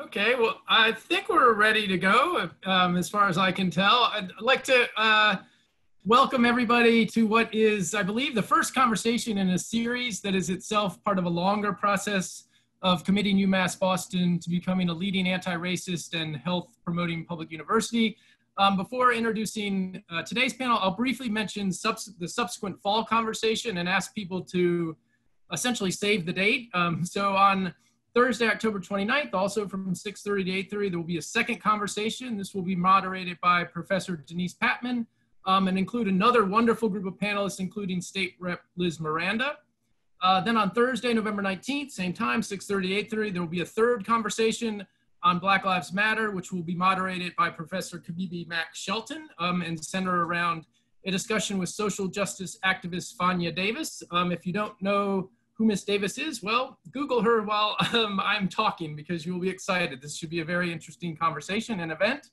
Okay, well, I think we're ready to go um, as far as I can tell. I'd like to uh, welcome everybody to what is, I believe, the first conversation in a series that is itself part of a longer process of committing UMass Boston to becoming a leading anti-racist and health promoting public university. Um, before introducing uh, today's panel, I'll briefly mention subs the subsequent fall conversation and ask people to essentially save the date. Um, so on Thursday, October 29th, also from 6.30 to 8.30, there will be a second conversation. This will be moderated by Professor Denise Patmon um, and include another wonderful group of panelists, including State Rep Liz Miranda. Uh, then on Thursday, November 19th, same time, 6.30 to 8.30, there will be a third conversation on Black Lives Matter, which will be moderated by Professor Kibibi Mack Shelton um, and center around a discussion with social justice activist Fania Davis. Um, if you don't know who Miss Davis is? Well, Google her while um, I'm talking because you will be excited. This should be a very interesting conversation and event.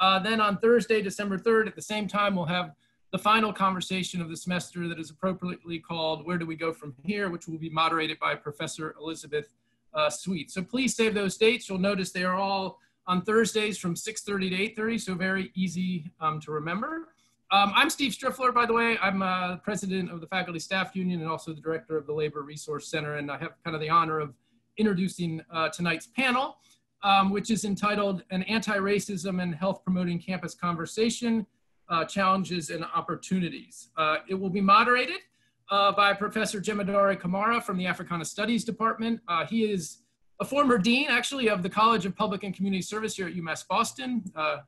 Uh, then on Thursday, December 3rd, at the same time, we'll have the final conversation of the semester that is appropriately called Where Do We Go From Here, which will be moderated by Professor Elizabeth uh, Sweet. So please save those dates. You'll notice they are all on Thursdays from 6.30 to 8.30, so very easy um, to remember. Um, I'm Steve Striffler, by the way. I'm uh, president of the Faculty Staff Union and also the director of the Labor Resource Center. And I have kind of the honor of introducing uh, tonight's panel, um, which is entitled An Anti-Racism and Health Promoting Campus Conversation, uh, Challenges and Opportunities. Uh, it will be moderated uh, by Professor Jemadari Kamara from the Africana Studies Department. Uh, he is a former dean, actually, of the College of Public and Community Service here at UMass Boston,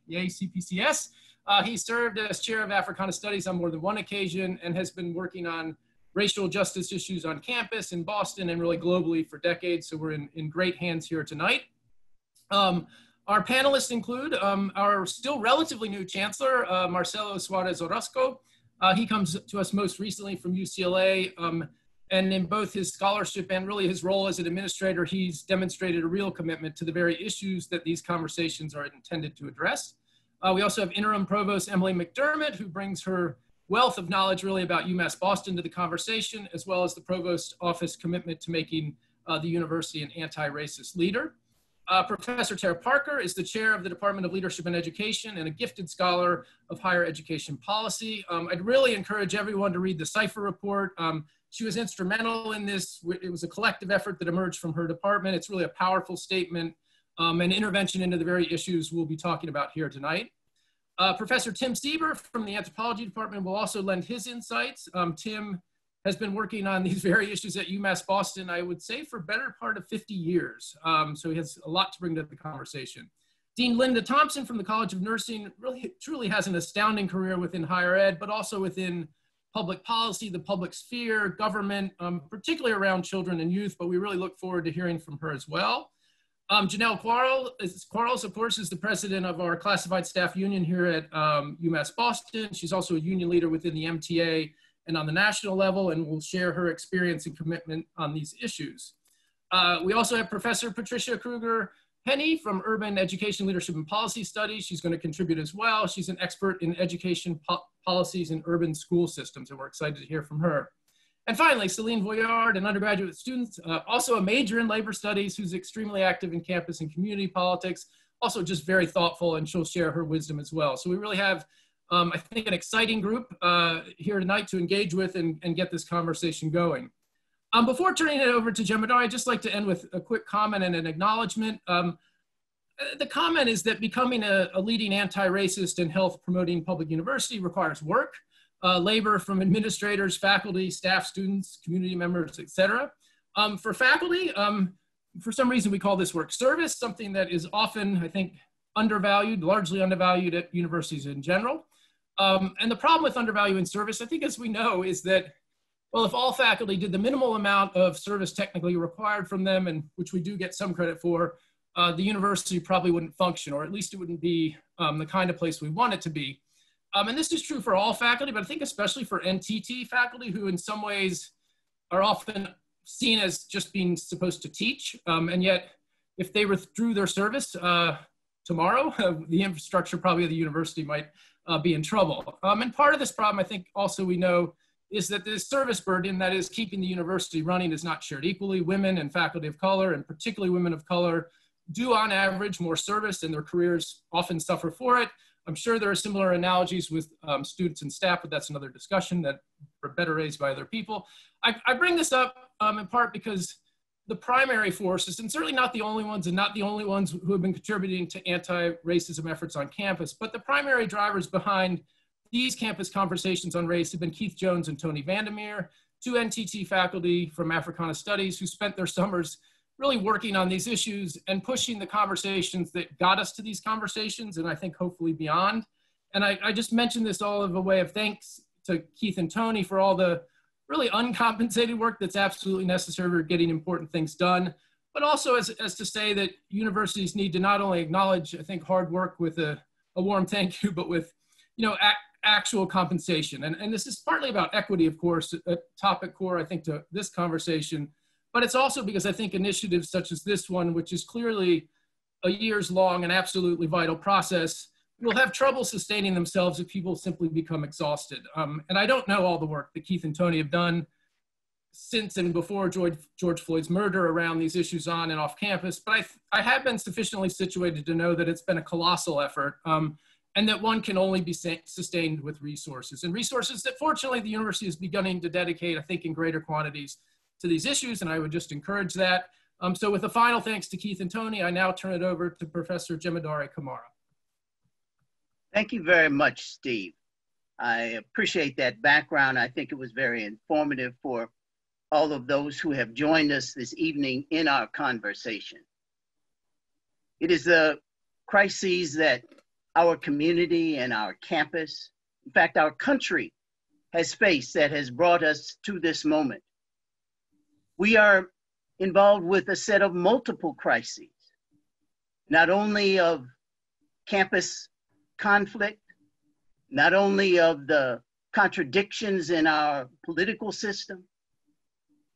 yay CPCS. Uh, he served as chair of Africana Studies on more than one occasion and has been working on racial justice issues on campus in Boston and really globally for decades. So we're in, in great hands here tonight. Um, our panelists include um, our still relatively new chancellor, uh, Marcelo Suarez Orozco. Uh, he comes to us most recently from UCLA. Um, and in both his scholarship and really his role as an administrator, he's demonstrated a real commitment to the very issues that these conversations are intended to address. Uh, we also have interim provost Emily McDermott, who brings her wealth of knowledge really about UMass Boston to the conversation, as well as the provost office commitment to making uh, the university an anti-racist leader. Uh, Professor Tara Parker is the chair of the Department of Leadership and Education and a gifted scholar of higher education policy. Um, I'd really encourage everyone to read the Cipher report. Um, she was instrumental in this. It was a collective effort that emerged from her department. It's really a powerful statement um, and intervention into the very issues we'll be talking about here tonight. Uh, Professor Tim Sieber from the anthropology department will also lend his insights. Um, Tim has been working on these very issues at UMass Boston, I would say, for better part of 50 years. Um, so he has a lot to bring to the conversation. Dean Linda Thompson from the College of Nursing really truly has an astounding career within higher ed, but also within public policy, the public sphere, government, um, particularly around children and youth, but we really look forward to hearing from her as well. Um, Janelle Quarles, Quarles, of course, is the president of our classified staff union here at um, UMass Boston. She's also a union leader within the MTA and on the national level, and will share her experience and commitment on these issues. Uh, we also have Professor Patricia Krueger Henney from Urban Education Leadership and Policy Studies. She's going to contribute as well. She's an expert in education po policies in urban school systems, and we're excited to hear from her. And finally, Celine Voyard, an undergraduate student, uh, also a major in labor studies, who's extremely active in campus and community politics, also just very thoughtful, and she'll share her wisdom as well. So we really have, um, I think, an exciting group uh, here tonight to engage with and, and get this conversation going. Um, before turning it over to Jemadar, I'd just like to end with a quick comment and an acknowledgement. Um, uh, the comment is that becoming a, a leading anti-racist and health promoting public university requires work uh, labor from administrators, faculty, staff, students, community members, etc. Um, for faculty, um, for some reason we call this work service, something that is often, I think, undervalued, largely undervalued at universities in general. Um, and the problem with undervaluing service, I think as we know, is that, well, if all faculty did the minimal amount of service technically required from them, and which we do get some credit for, uh, the university probably wouldn't function, or at least it wouldn't be um, the kind of place we want it to be. Um, and this is true for all faculty, but I think especially for NTT faculty who in some ways are often seen as just being supposed to teach. Um, and yet if they withdrew their service uh, tomorrow, the infrastructure probably of the university might uh, be in trouble. Um, and part of this problem, I think also we know is that the service burden that is keeping the university running is not shared equally. Women and faculty of color, and particularly women of color, do on average more service and their careers often suffer for it. I'm sure there are similar analogies with um, students and staff, but that's another discussion that are better raised by other people. I, I bring this up um, in part because the primary forces, and certainly not the only ones and not the only ones who have been contributing to anti-racism efforts on campus, but the primary drivers behind these campus conversations on race have been Keith Jones and Tony Vandermeer, two NTT faculty from Africana Studies who spent their summers really working on these issues and pushing the conversations that got us to these conversations and I think hopefully beyond. And I, I just mentioned this all of a way of thanks to Keith and Tony for all the really uncompensated work that's absolutely necessary for getting important things done, but also as, as to say that universities need to not only acknowledge, I think, hard work with a, a warm thank you, but with, you know, actual compensation. And, and this is partly about equity, of course, a topic core, I think, to this conversation, but it's also because I think initiatives such as this one, which is clearly a years long and absolutely vital process, will have trouble sustaining themselves if people simply become exhausted. Um, and I don't know all the work that Keith and Tony have done since and before George, George Floyd's murder around these issues on and off campus, but I, I have been sufficiently situated to know that it's been a colossal effort um, and that one can only be sustained with resources and resources that fortunately the university is beginning to dedicate, I think, in greater quantities to these issues, and I would just encourage that. Um, so with a final thanks to Keith and Tony, I now turn it over to Professor Jemadari Kamara. Thank you very much, Steve. I appreciate that background. I think it was very informative for all of those who have joined us this evening in our conversation. It is the crises that our community and our campus, in fact, our country has faced that has brought us to this moment. We are involved with a set of multiple crises, not only of campus conflict, not only of the contradictions in our political system,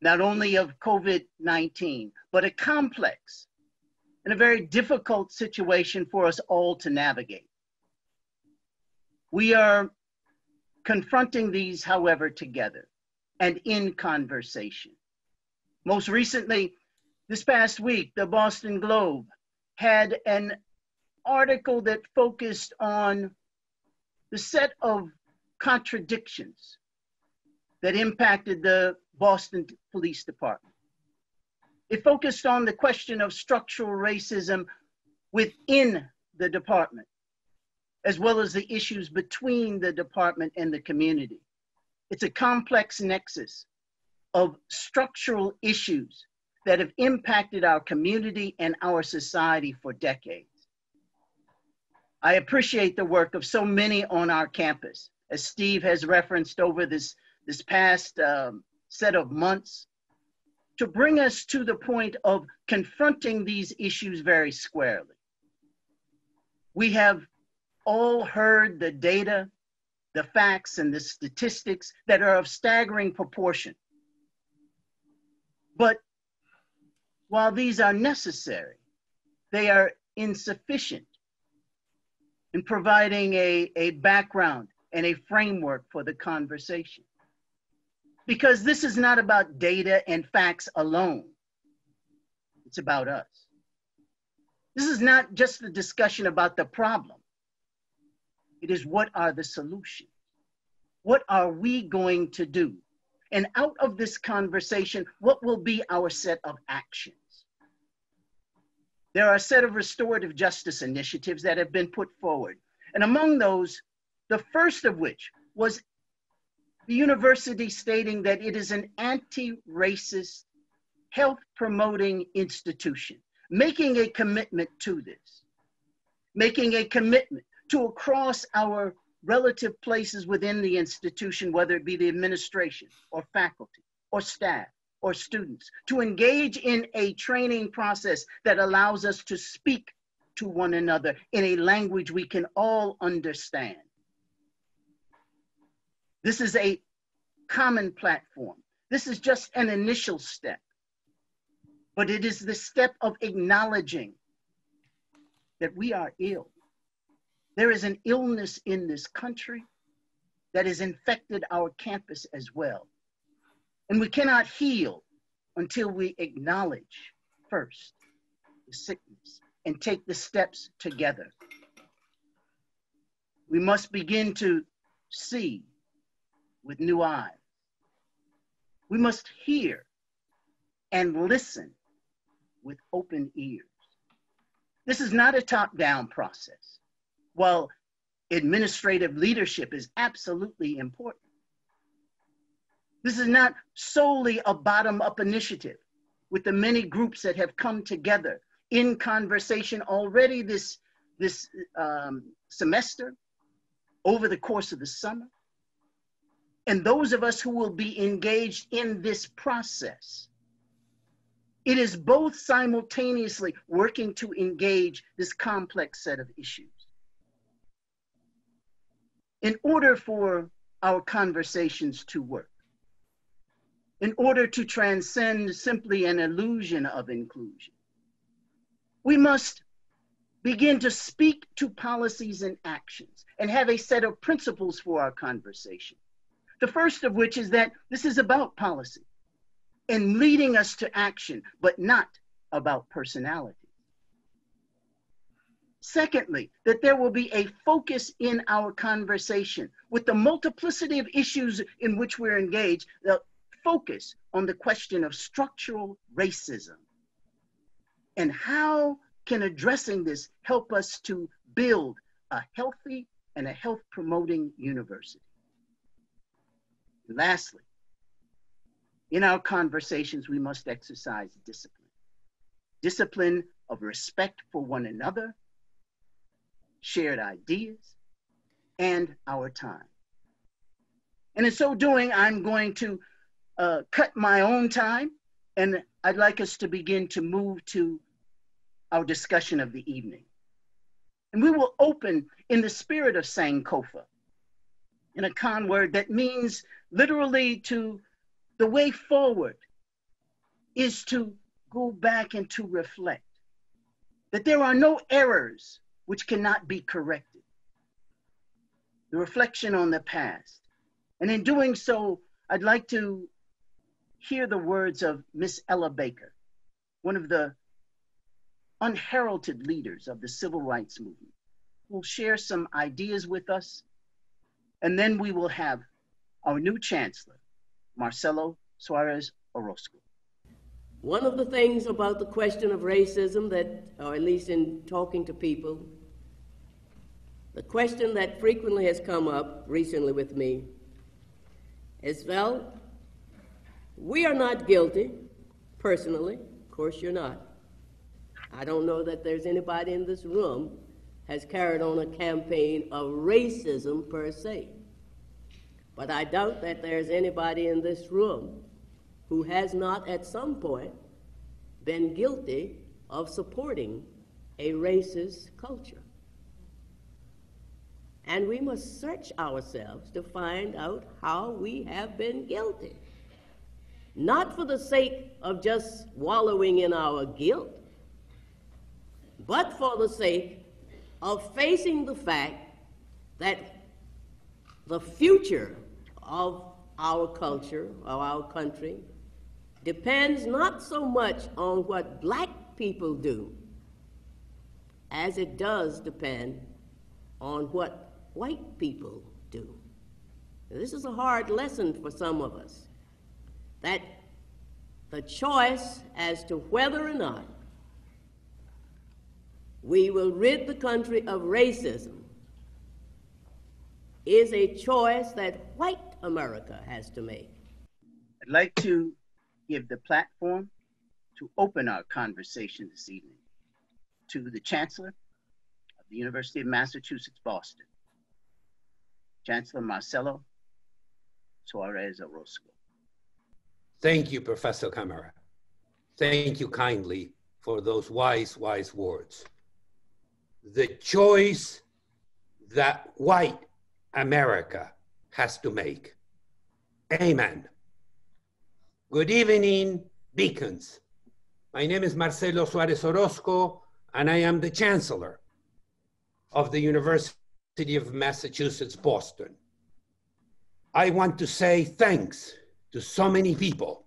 not only of COVID 19, but a complex and a very difficult situation for us all to navigate. We are confronting these, however, together and in conversation. Most recently, this past week, the Boston Globe had an article that focused on the set of contradictions that impacted the Boston Police Department. It focused on the question of structural racism within the department, as well as the issues between the department and the community. It's a complex nexus of structural issues that have impacted our community and our society for decades. I appreciate the work of so many on our campus. As Steve has referenced over this, this past um, set of months, to bring us to the point of confronting these issues very squarely. We have all heard the data, the facts, and the statistics that are of staggering proportion. But while these are necessary, they are insufficient in providing a, a background and a framework for the conversation. Because this is not about data and facts alone, it's about us. This is not just a discussion about the problem, it is what are the solutions? What are we going to do and out of this conversation, what will be our set of actions? There are a set of restorative justice initiatives that have been put forward. And among those, the first of which was the university stating that it is an anti-racist, health promoting institution, making a commitment to this, making a commitment to across our relative places within the institution, whether it be the administration or faculty or staff or students, to engage in a training process that allows us to speak to one another in a language we can all understand. This is a common platform. This is just an initial step, but it is the step of acknowledging that we are ill there is an illness in this country that has infected our campus as well. And we cannot heal until we acknowledge first the sickness and take the steps together. We must begin to see with new eyes. We must hear and listen with open ears. This is not a top down process. While administrative leadership is absolutely important, this is not solely a bottom up initiative with the many groups that have come together in conversation already this, this um, semester, over the course of the summer. And those of us who will be engaged in this process. It is both simultaneously working to engage this complex set of issues. In order for our conversations to work, in order to transcend simply an illusion of inclusion, we must begin to speak to policies and actions and have a set of principles for our conversation. The first of which is that this is about policy and leading us to action, but not about personality. Secondly, that there will be a focus in our conversation with the multiplicity of issues in which we're engaged, the focus on the question of structural racism and how can addressing this help us to build a healthy and a health promoting university? Lastly, in our conversations, we must exercise discipline discipline of respect for one another, shared ideas, and our time. And in so doing, I'm going to uh, cut my own time, and I'd like us to begin to move to our discussion of the evening. And we will open in the spirit of Sankofa, in Akan word that means literally to the way forward is to go back and to reflect that there are no errors which cannot be corrected. The reflection on the past. And in doing so, I'd like to hear the words of Miss Ella Baker, one of the unheralded leaders of the civil rights movement, who will share some ideas with us. And then we will have our new chancellor, Marcelo Suarez Orozco. One of the things about the question of racism that, or at least in talking to people, the question that frequently has come up recently with me is well, we are not guilty, personally. Of course, you're not. I don't know that there's anybody in this room has carried on a campaign of racism per se. But I doubt that there's anybody in this room who has not at some point been guilty of supporting a racist culture. And we must search ourselves to find out how we have been guilty. Not for the sake of just wallowing in our guilt, but for the sake of facing the fact that the future of our culture, of our country, depends not so much on what black people do as it does depend on what white people do. This is a hard lesson for some of us that the choice as to whether or not we will rid the country of racism is a choice that white America has to make. I'd like to give the platform to open our conversation this evening to the Chancellor of the University of Massachusetts, Boston, Chancellor Marcelo Suarez Orozco. Thank you, Professor Kamara. Thank you kindly for those wise, wise words. The choice that white America has to make. Amen. Good evening, beacons. My name is Marcelo Suarez Orozco, and I am the Chancellor of the University of Massachusetts, Boston. I want to say thanks to so many people.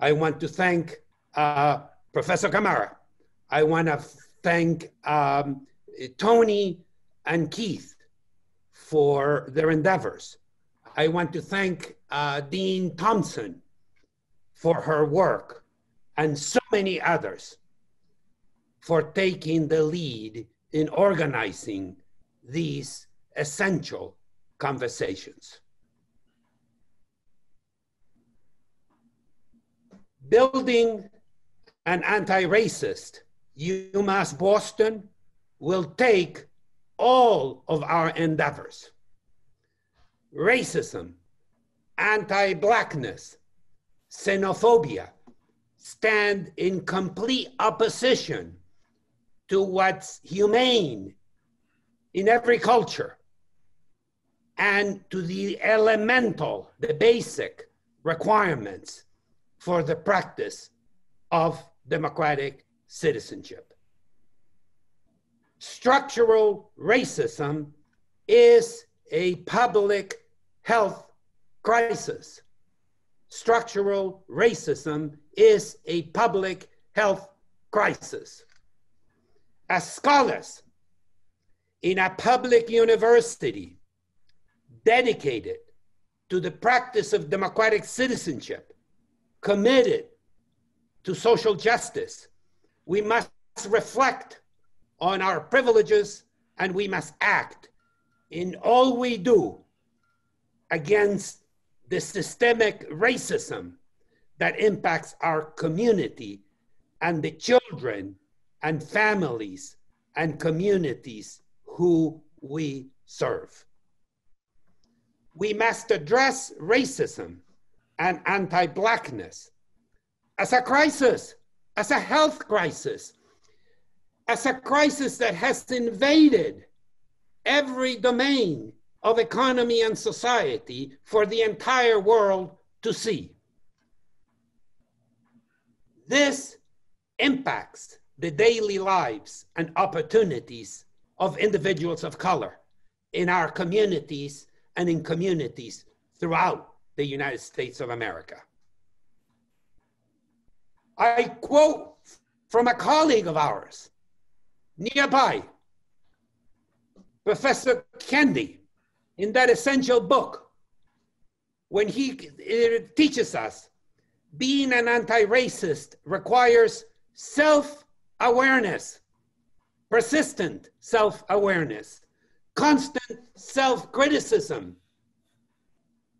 I want to thank uh, Professor Kamara I want to thank um, Tony and Keith for their endeavors. I want to thank uh, Dean Thompson for her work and so many others for taking the lead in organizing these essential conversations. Building an anti-racist UMass Boston will take all of our endeavors. Racism, anti-blackness, xenophobia stand in complete opposition to what's humane in every culture and to the elemental, the basic requirements for the practice of democratic citizenship. Structural racism is a public health crisis. Structural racism is a public health crisis. As scholars in a public university dedicated to the practice of democratic citizenship, committed to social justice, we must reflect on our privileges and we must act in all we do against the systemic racism that impacts our community and the children and families and communities who we serve. We must address racism and anti Blackness as a crisis, as a health crisis, as a crisis that has invaded every domain of economy and society for the entire world to see. This impacts the daily lives and opportunities of individuals of color in our communities and in communities throughout the United States of America. I quote from a colleague of ours nearby, Professor Kendi, in that essential book, when he teaches us being an anti racist requires self awareness, persistent self awareness, constant self criticism,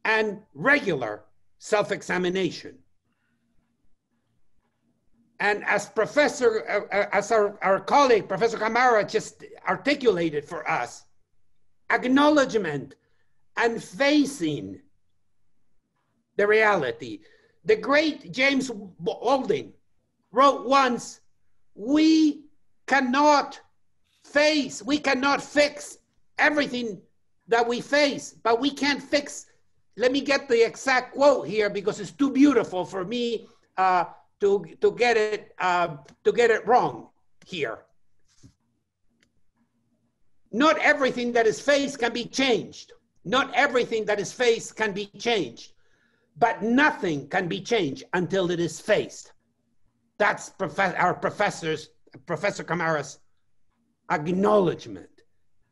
and regular self examination. And as Professor, uh, uh, as our, our colleague, Professor Kamara just articulated for us, acknowledgement and facing the reality. The great James Baldwin wrote once, we cannot face, we cannot fix everything that we face, but we can't fix. Let me get the exact quote here because it's too beautiful for me uh, to, to get it uh, to get it wrong here. Not everything that is faced can be changed. Not everything that is faced can be changed, but nothing can be changed until it is faced. That's prof- our professors, Professor Kamara's acknowledgement.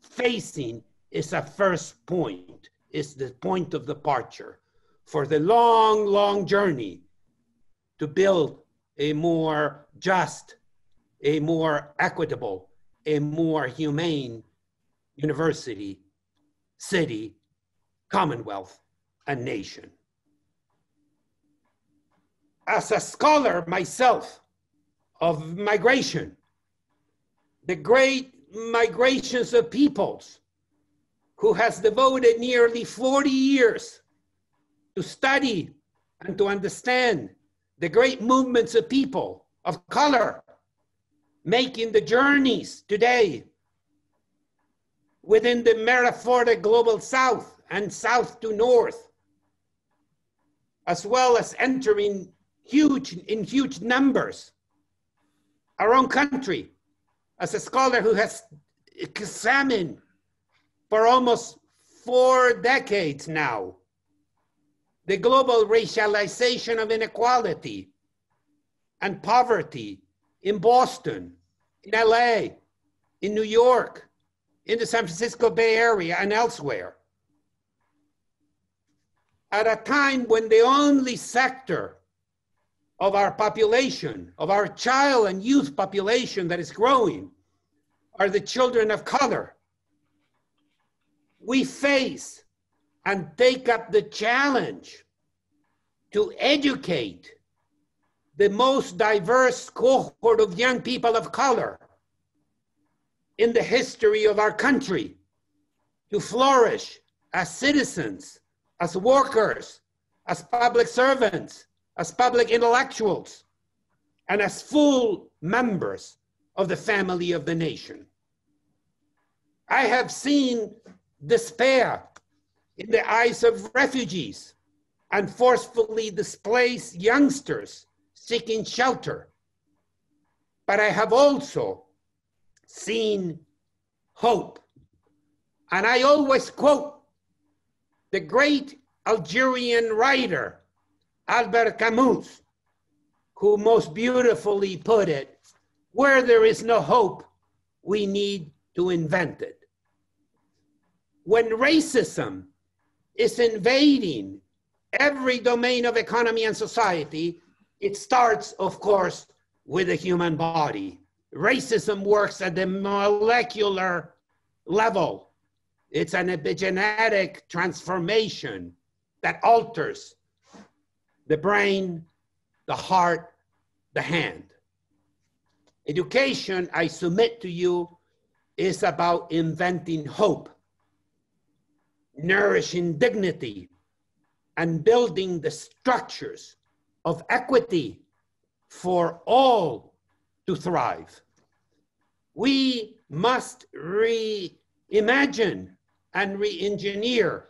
Facing is a first point, is the point of departure for the long, long journey to build a more just, a more equitable, a more humane university, city, commonwealth, and nation. As a scholar myself of migration, the great migrations of peoples, who has devoted nearly 40 years to study and to understand the great movements of people of color making the journeys today within the metaphoric global south and south to north, as well as entering huge in huge numbers our own country as a scholar who has examined for almost four decades now the global racialization of inequality and poverty in Boston in LA, in New York, in the San Francisco Bay Area, and elsewhere. At a time when the only sector of our population, of our child and youth population that is growing, are the children of color. We face and take up the challenge to educate the most diverse cohort of young people of color in the history of our country to flourish as citizens, as workers, as public servants, as public intellectuals, and as full members of the family of the nation. I have seen despair in the eyes of refugees and forcefully displaced youngsters seeking shelter. But I have also seen hope. And I always quote the great Algerian writer, Albert Camus, who most beautifully put it where there is no hope, we need to invent it. When racism is invading every domain of economy and society, it starts, of course, with the human body. Racism works at the molecular level. It's an epigenetic transformation that alters the brain, the heart, the hand. Education, I submit to you, is about inventing hope nourishing dignity, and building the structures of equity for all to thrive. We must reimagine and re-engineer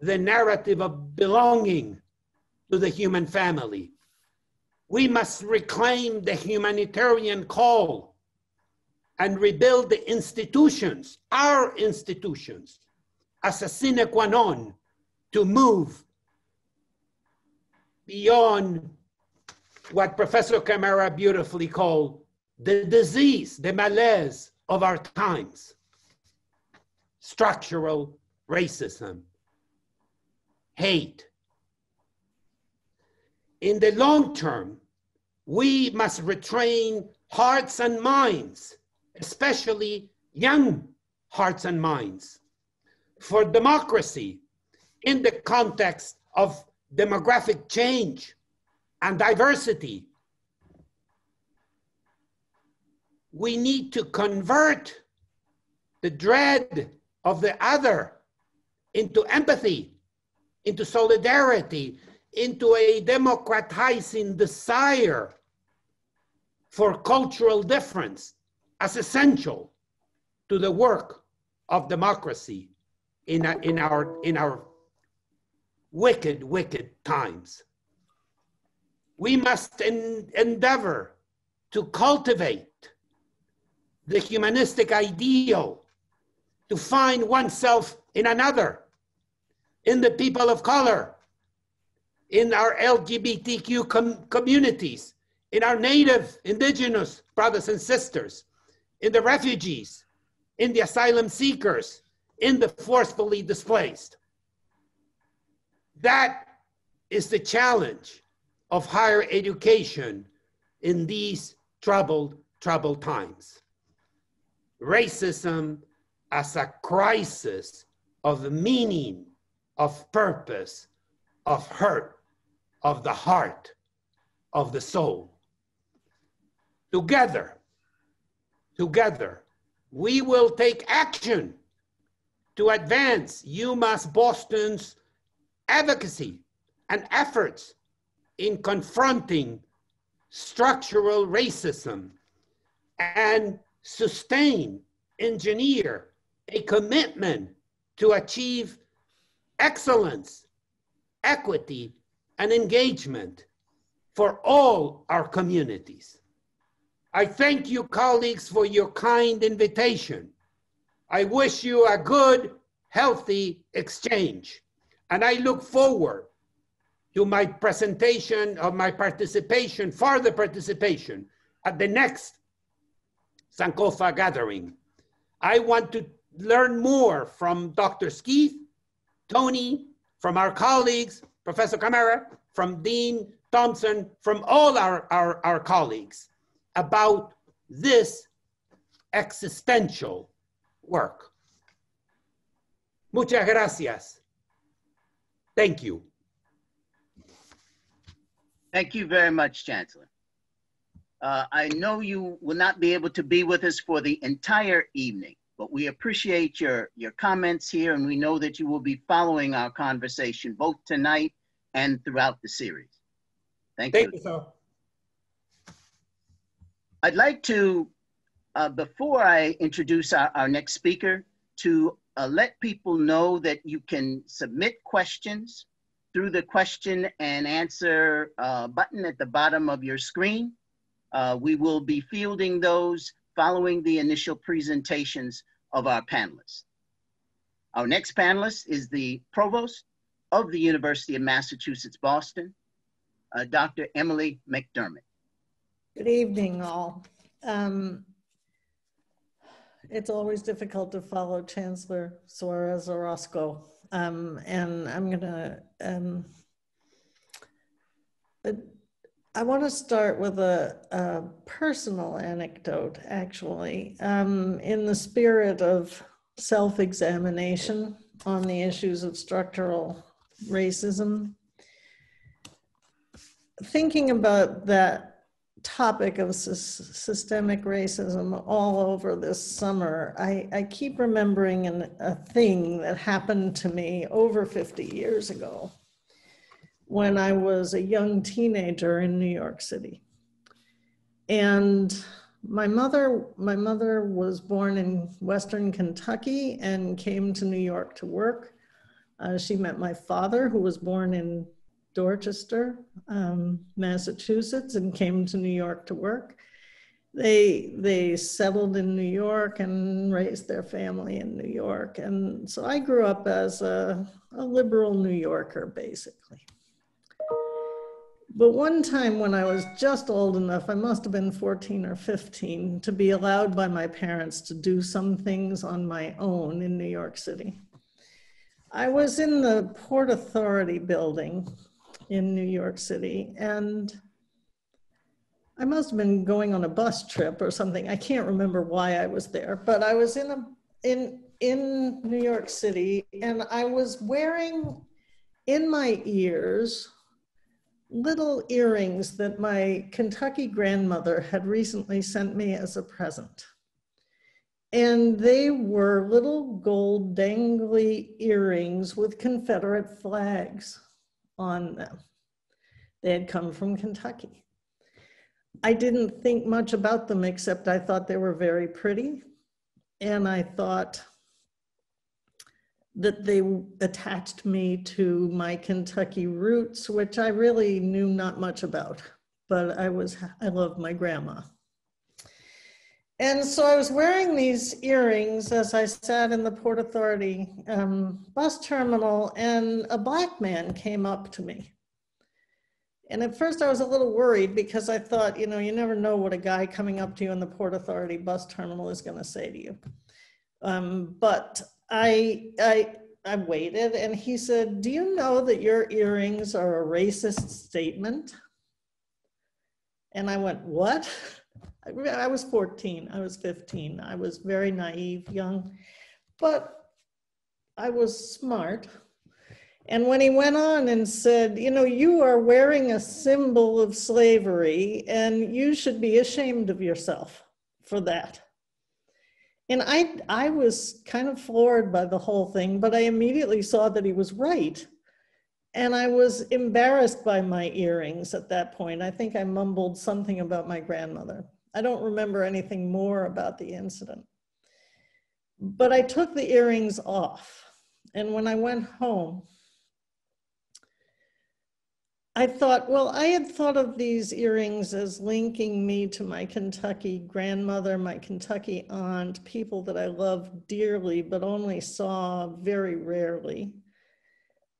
the narrative of belonging to the human family. We must reclaim the humanitarian call and rebuild the institutions, our institutions, as a sine qua non to move beyond what Professor Kamara beautifully called the disease, the malaise of our times. Structural racism, hate. In the long term, we must retrain hearts and minds, especially young hearts and minds, for democracy in the context of demographic change and diversity. We need to convert the dread of the other into empathy, into solidarity, into a democratizing desire for cultural difference as essential to the work of democracy in, in, our, in our wicked, wicked times. We must en endeavor to cultivate the humanistic ideal, to find oneself in another, in the people of color, in our LGBTQ com communities, in our native indigenous brothers and sisters, in the refugees, in the asylum seekers, in the forcefully displaced. That is the challenge of higher education in these troubled, troubled times. Racism as a crisis of meaning, of purpose, of hurt, of the heart, of the soul. Together, together, we will take action to advance UMass Boston's advocacy and efforts in confronting structural racism and sustain, engineer a commitment to achieve excellence, equity, and engagement for all our communities. I thank you, colleagues, for your kind invitation I wish you a good, healthy exchange. And I look forward to my presentation of my participation, further participation at the next Sankofa gathering. I want to learn more from Dr. Skeeth, Tony, from our colleagues, Professor Kamara, from Dean Thompson, from all our, our, our colleagues about this existential work. Muchas gracias. Thank you. Thank you very much, Chancellor. Uh, I know you will not be able to be with us for the entire evening, but we appreciate your, your comments here and we know that you will be following our conversation both tonight and throughout the series. Thank, you. Thank you. you, sir. I'd like to, uh, before I introduce our, our next speaker, to uh, let people know that you can submit questions through the question and answer uh, button at the bottom of your screen. Uh, we will be fielding those following the initial presentations of our panelists. Our next panelist is the Provost of the University of Massachusetts, Boston, uh, Dr. Emily McDermott. Good evening, all. Um, it's always difficult to follow Chancellor Suarez Orozco, um, and I'm gonna. Um, I want to start with a, a personal anecdote, actually, um, in the spirit of self-examination on the issues of structural racism. Thinking about that topic of sys- systemic racism all over this summer, I, I keep remembering an, a thing that happened to me over 50 years ago when I was a young teenager in New York City. And my mother, my mother was born in Western Kentucky and came to New York to work. Uh, she met my father, who was born in Dorchester, um, Massachusetts, and came to New York to work. They they settled in New York and raised their family in New York, and so I grew up as a, a liberal New Yorker, basically. But one time when I was just old enough, I must have been 14 or 15, to be allowed by my parents to do some things on my own in New York City. I was in the Port Authority building in New York City, and I must have been going on a bus trip or something. I can't remember why I was there, but I was in a in in New York City, and I was wearing in my ears little earrings that my Kentucky grandmother had recently sent me as a present. And they were little gold dangly earrings with Confederate flags on them. They had come from Kentucky. I didn't think much about them except I thought they were very pretty. And I thought that they attached me to my Kentucky roots, which I really knew not much about, but I was, I loved my grandma. And so I was wearing these earrings as I sat in the Port Authority um, bus terminal, and a black man came up to me. And at first I was a little worried because I thought, you know, you never know what a guy coming up to you in the Port Authority bus terminal is going to say to you. Um, but I, I, I waited and he said, Do you know that your earrings are a racist statement? And I went, What? I was 14, I was 15. I was very naive, young, but I was smart. And when he went on and said, You know, you are wearing a symbol of slavery and you should be ashamed of yourself for that. And I, I was kind of floored by the whole thing, but I immediately saw that he was right. And I was embarrassed by my earrings at that point. I think I mumbled something about my grandmother. I don't remember anything more about the incident. But I took the earrings off. And when I went home, I thought, well, I had thought of these earrings as linking me to my Kentucky grandmother, my Kentucky aunt, people that I loved dearly, but only saw very rarely.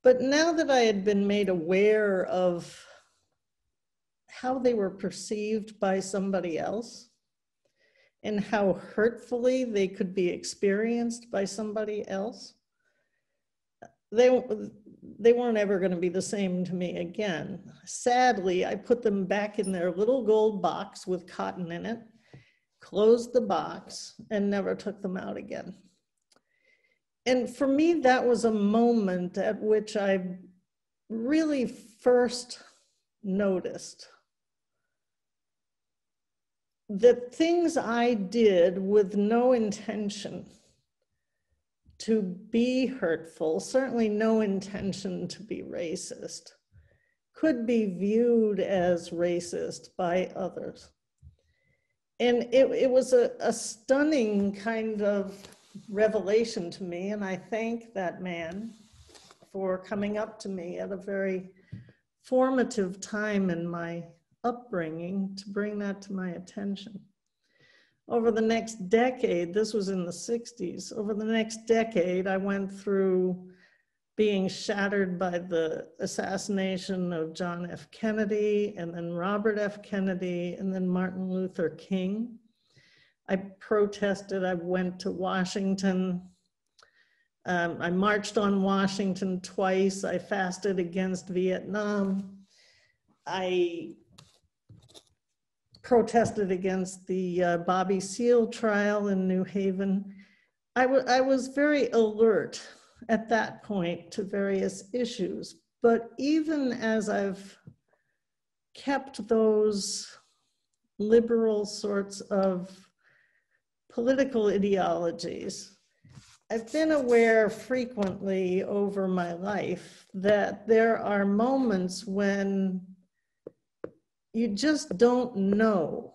But now that I had been made aware of how they were perceived by somebody else, and how hurtfully they could be experienced by somebody else, they, they weren't ever going to be the same to me again. Sadly, I put them back in their little gold box with cotton in it, closed the box, and never took them out again. And for me, that was a moment at which I really first noticed that things I did with no intention to be hurtful, certainly no intention to be racist, could be viewed as racist by others. And it, it was a, a stunning kind of revelation to me, and I thank that man for coming up to me at a very formative time in my upbringing to bring that to my attention. Over the next decade, this was in the 60s, over the next decade, I went through being shattered by the assassination of John F. Kennedy, and then Robert F. Kennedy, and then Martin Luther King. I protested, I went to Washington. Um, I marched on Washington twice. I fasted against Vietnam. I protested against the uh, Bobby Seale trial in New Haven. I, I was very alert at that point to various issues, but even as I've kept those liberal sorts of political ideologies, I've been aware frequently over my life that there are moments when you just don't know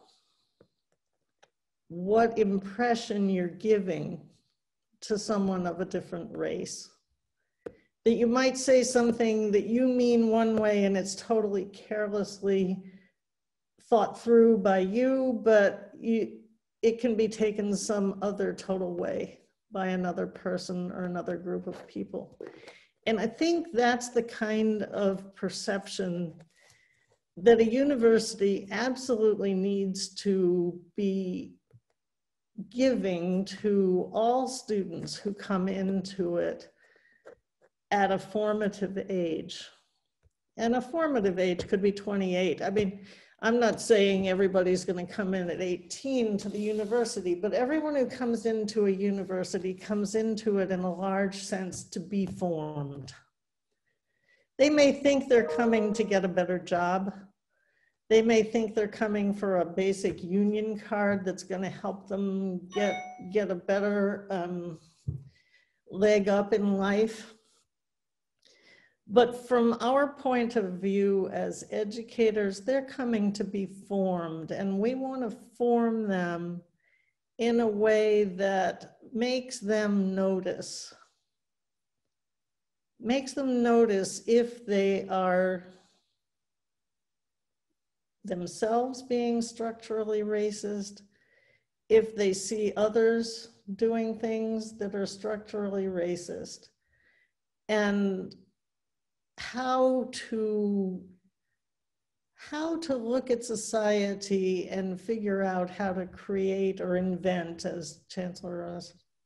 what impression you're giving to someone of a different race. That you might say something that you mean one way and it's totally carelessly thought through by you, but you, it can be taken some other total way by another person or another group of people. And I think that's the kind of perception that a university absolutely needs to be giving to all students who come into it at a formative age. And a formative age could be 28. I mean, I'm not saying everybody's going to come in at 18 to the university, but everyone who comes into a university comes into it in a large sense to be formed. They may think they're coming to get a better job. They may think they're coming for a basic union card that's going to help them get, get a better um, leg up in life. But from our point of view as educators, they're coming to be formed, and we want to form them in a way that makes them notice. Makes them notice if they are themselves being structurally racist, if they see others doing things that are structurally racist, and how to how to look at society and figure out how to create or invent, as Chancellor,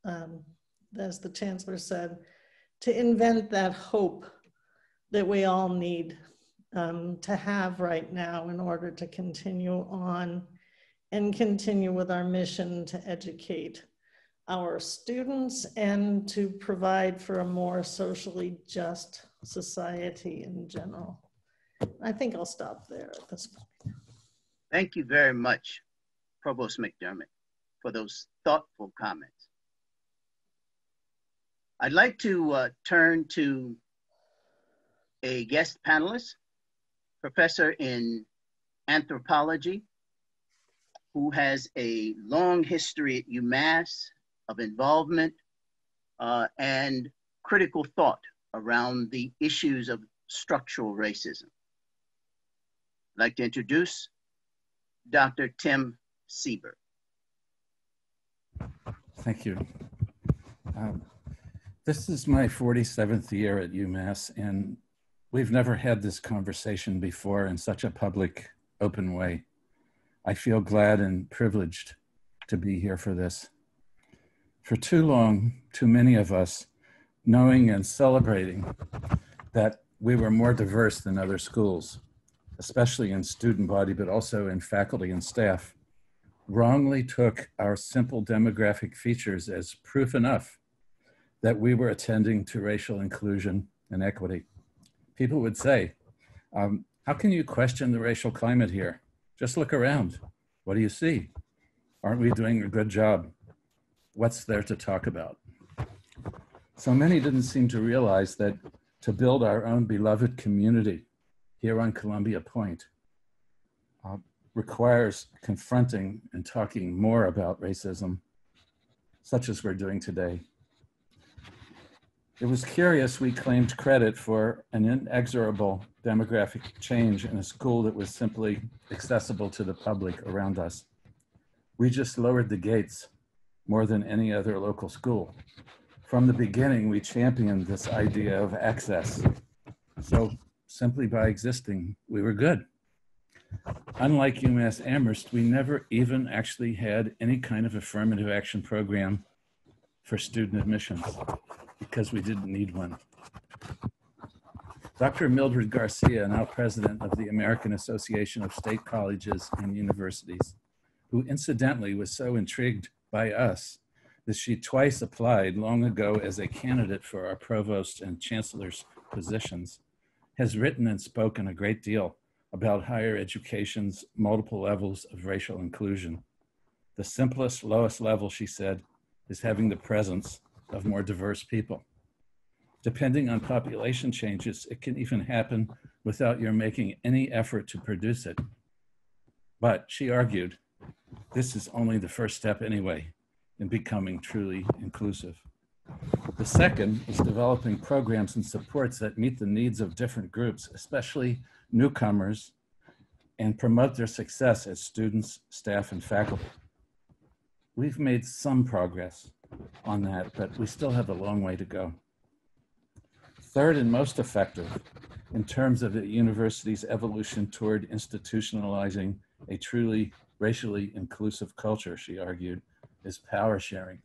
um, as the Chancellor said, to invent that hope that we all need um, to have right now in order to continue on and continue with our mission to educate our students and to provide for a more socially just society in general. I think I'll stop there at this point. Thank you very much, Provost McDermott, for those thoughtful comments. I'd like to uh, turn to a guest panelist professor in anthropology who has a long history at UMass of involvement uh, and critical thought around the issues of structural racism. I'd like to introduce Dr. Tim Sieber. Thank you. Um, this is my 47th year at UMass, and We've never had this conversation before in such a public, open way. I feel glad and privileged to be here for this. For too long, too many of us, knowing and celebrating that we were more diverse than other schools, especially in student body, but also in faculty and staff, wrongly took our simple demographic features as proof enough that we were attending to racial inclusion and equity. People would say, um, how can you question the racial climate here? Just look around. What do you see? Aren't we doing a good job? What's there to talk about? So many didn't seem to realize that to build our own beloved community here on Columbia Point uh, requires confronting and talking more about racism, such as we're doing today. It was curious we claimed credit for an inexorable demographic change in a school that was simply accessible to the public around us. We just lowered the gates more than any other local school. From the beginning, we championed this idea of access. So simply by existing, we were good. Unlike UMass Amherst, we never even actually had any kind of affirmative action program for student admissions because we didn't need one. Dr. Mildred Garcia, now president of the American Association of State Colleges and Universities, who incidentally was so intrigued by us that she twice applied long ago as a candidate for our provost and chancellor's positions, has written and spoken a great deal about higher education's multiple levels of racial inclusion. The simplest, lowest level, she said, is having the presence of more diverse people. Depending on population changes, it can even happen without your making any effort to produce it. But she argued, this is only the first step anyway in becoming truly inclusive. The second is developing programs and supports that meet the needs of different groups, especially newcomers, and promote their success as students, staff, and faculty. We've made some progress on that, but we still have a long way to go. Third and most effective in terms of the university's evolution toward institutionalizing a truly racially inclusive culture, she argued, is power sharing.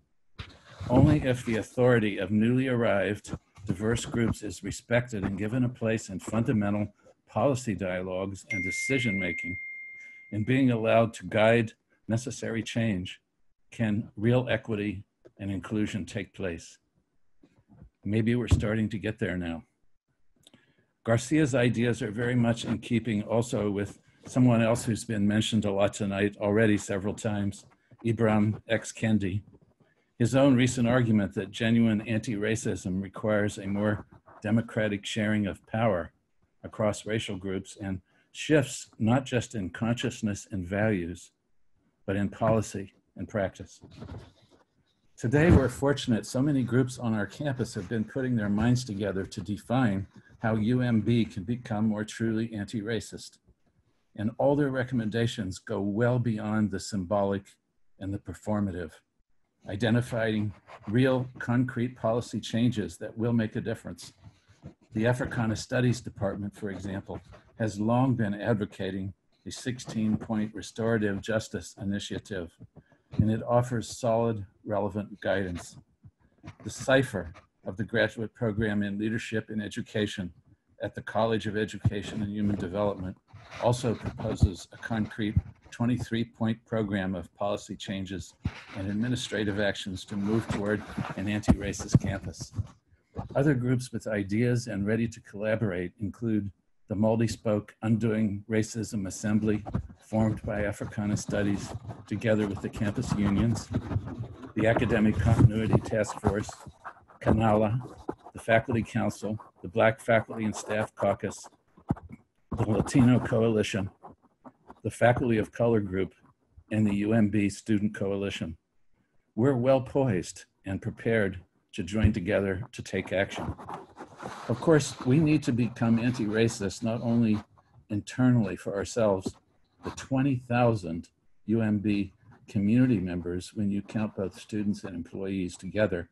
Only if the authority of newly arrived diverse groups is respected and given a place in fundamental policy dialogues and decision making, and being allowed to guide necessary change, can real equity and inclusion take place. Maybe we're starting to get there now. Garcia's ideas are very much in keeping also with someone else who's been mentioned a lot tonight already several times, Ibram X. Kendi. His own recent argument that genuine anti-racism requires a more democratic sharing of power across racial groups and shifts not just in consciousness and values, but in policy and practice. Today, we're fortunate so many groups on our campus have been putting their minds together to define how UMB can become more truly anti-racist. And all their recommendations go well beyond the symbolic and the performative, identifying real concrete policy changes that will make a difference. The Africana Studies Department, for example, has long been advocating a 16 point restorative justice initiative and it offers solid, relevant guidance. The cipher of the graduate program in leadership and education at the College of Education and Human Development also proposes a concrete 23 point program of policy changes and administrative actions to move toward an anti racist campus. Other groups with ideas and ready to collaborate include the Multi Spoke Undoing Racism Assembly, formed by Africana Studies together with the campus unions, the Academic Continuity Task Force, CANALA, the Faculty Council, the Black Faculty and Staff Caucus, the Latino Coalition, the Faculty of Color Group, and the UMB Student Coalition. We're well poised and prepared to join together to take action. Of course, we need to become anti-racist not only internally for ourselves, the 20,000 UMB community members when you count both students and employees together,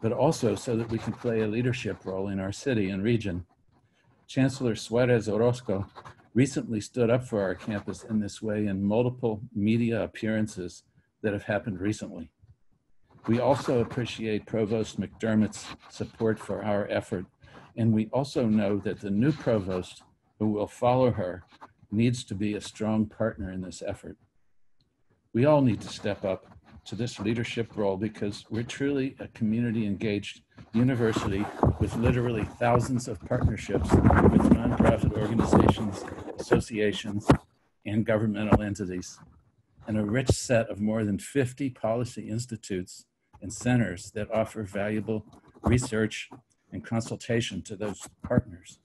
but also so that we can play a leadership role in our city and region. Chancellor Suarez Orozco recently stood up for our campus in this way in multiple media appearances that have happened recently. We also appreciate Provost McDermott's support for our effort, and we also know that the new provost who will follow her needs to be a strong partner in this effort. We all need to step up to this leadership role because we're truly a community engaged university with literally thousands of partnerships with nonprofit organizations, associations, and governmental entities, and a rich set of more than 50 policy institutes and centers that offer valuable research and consultation to those partners.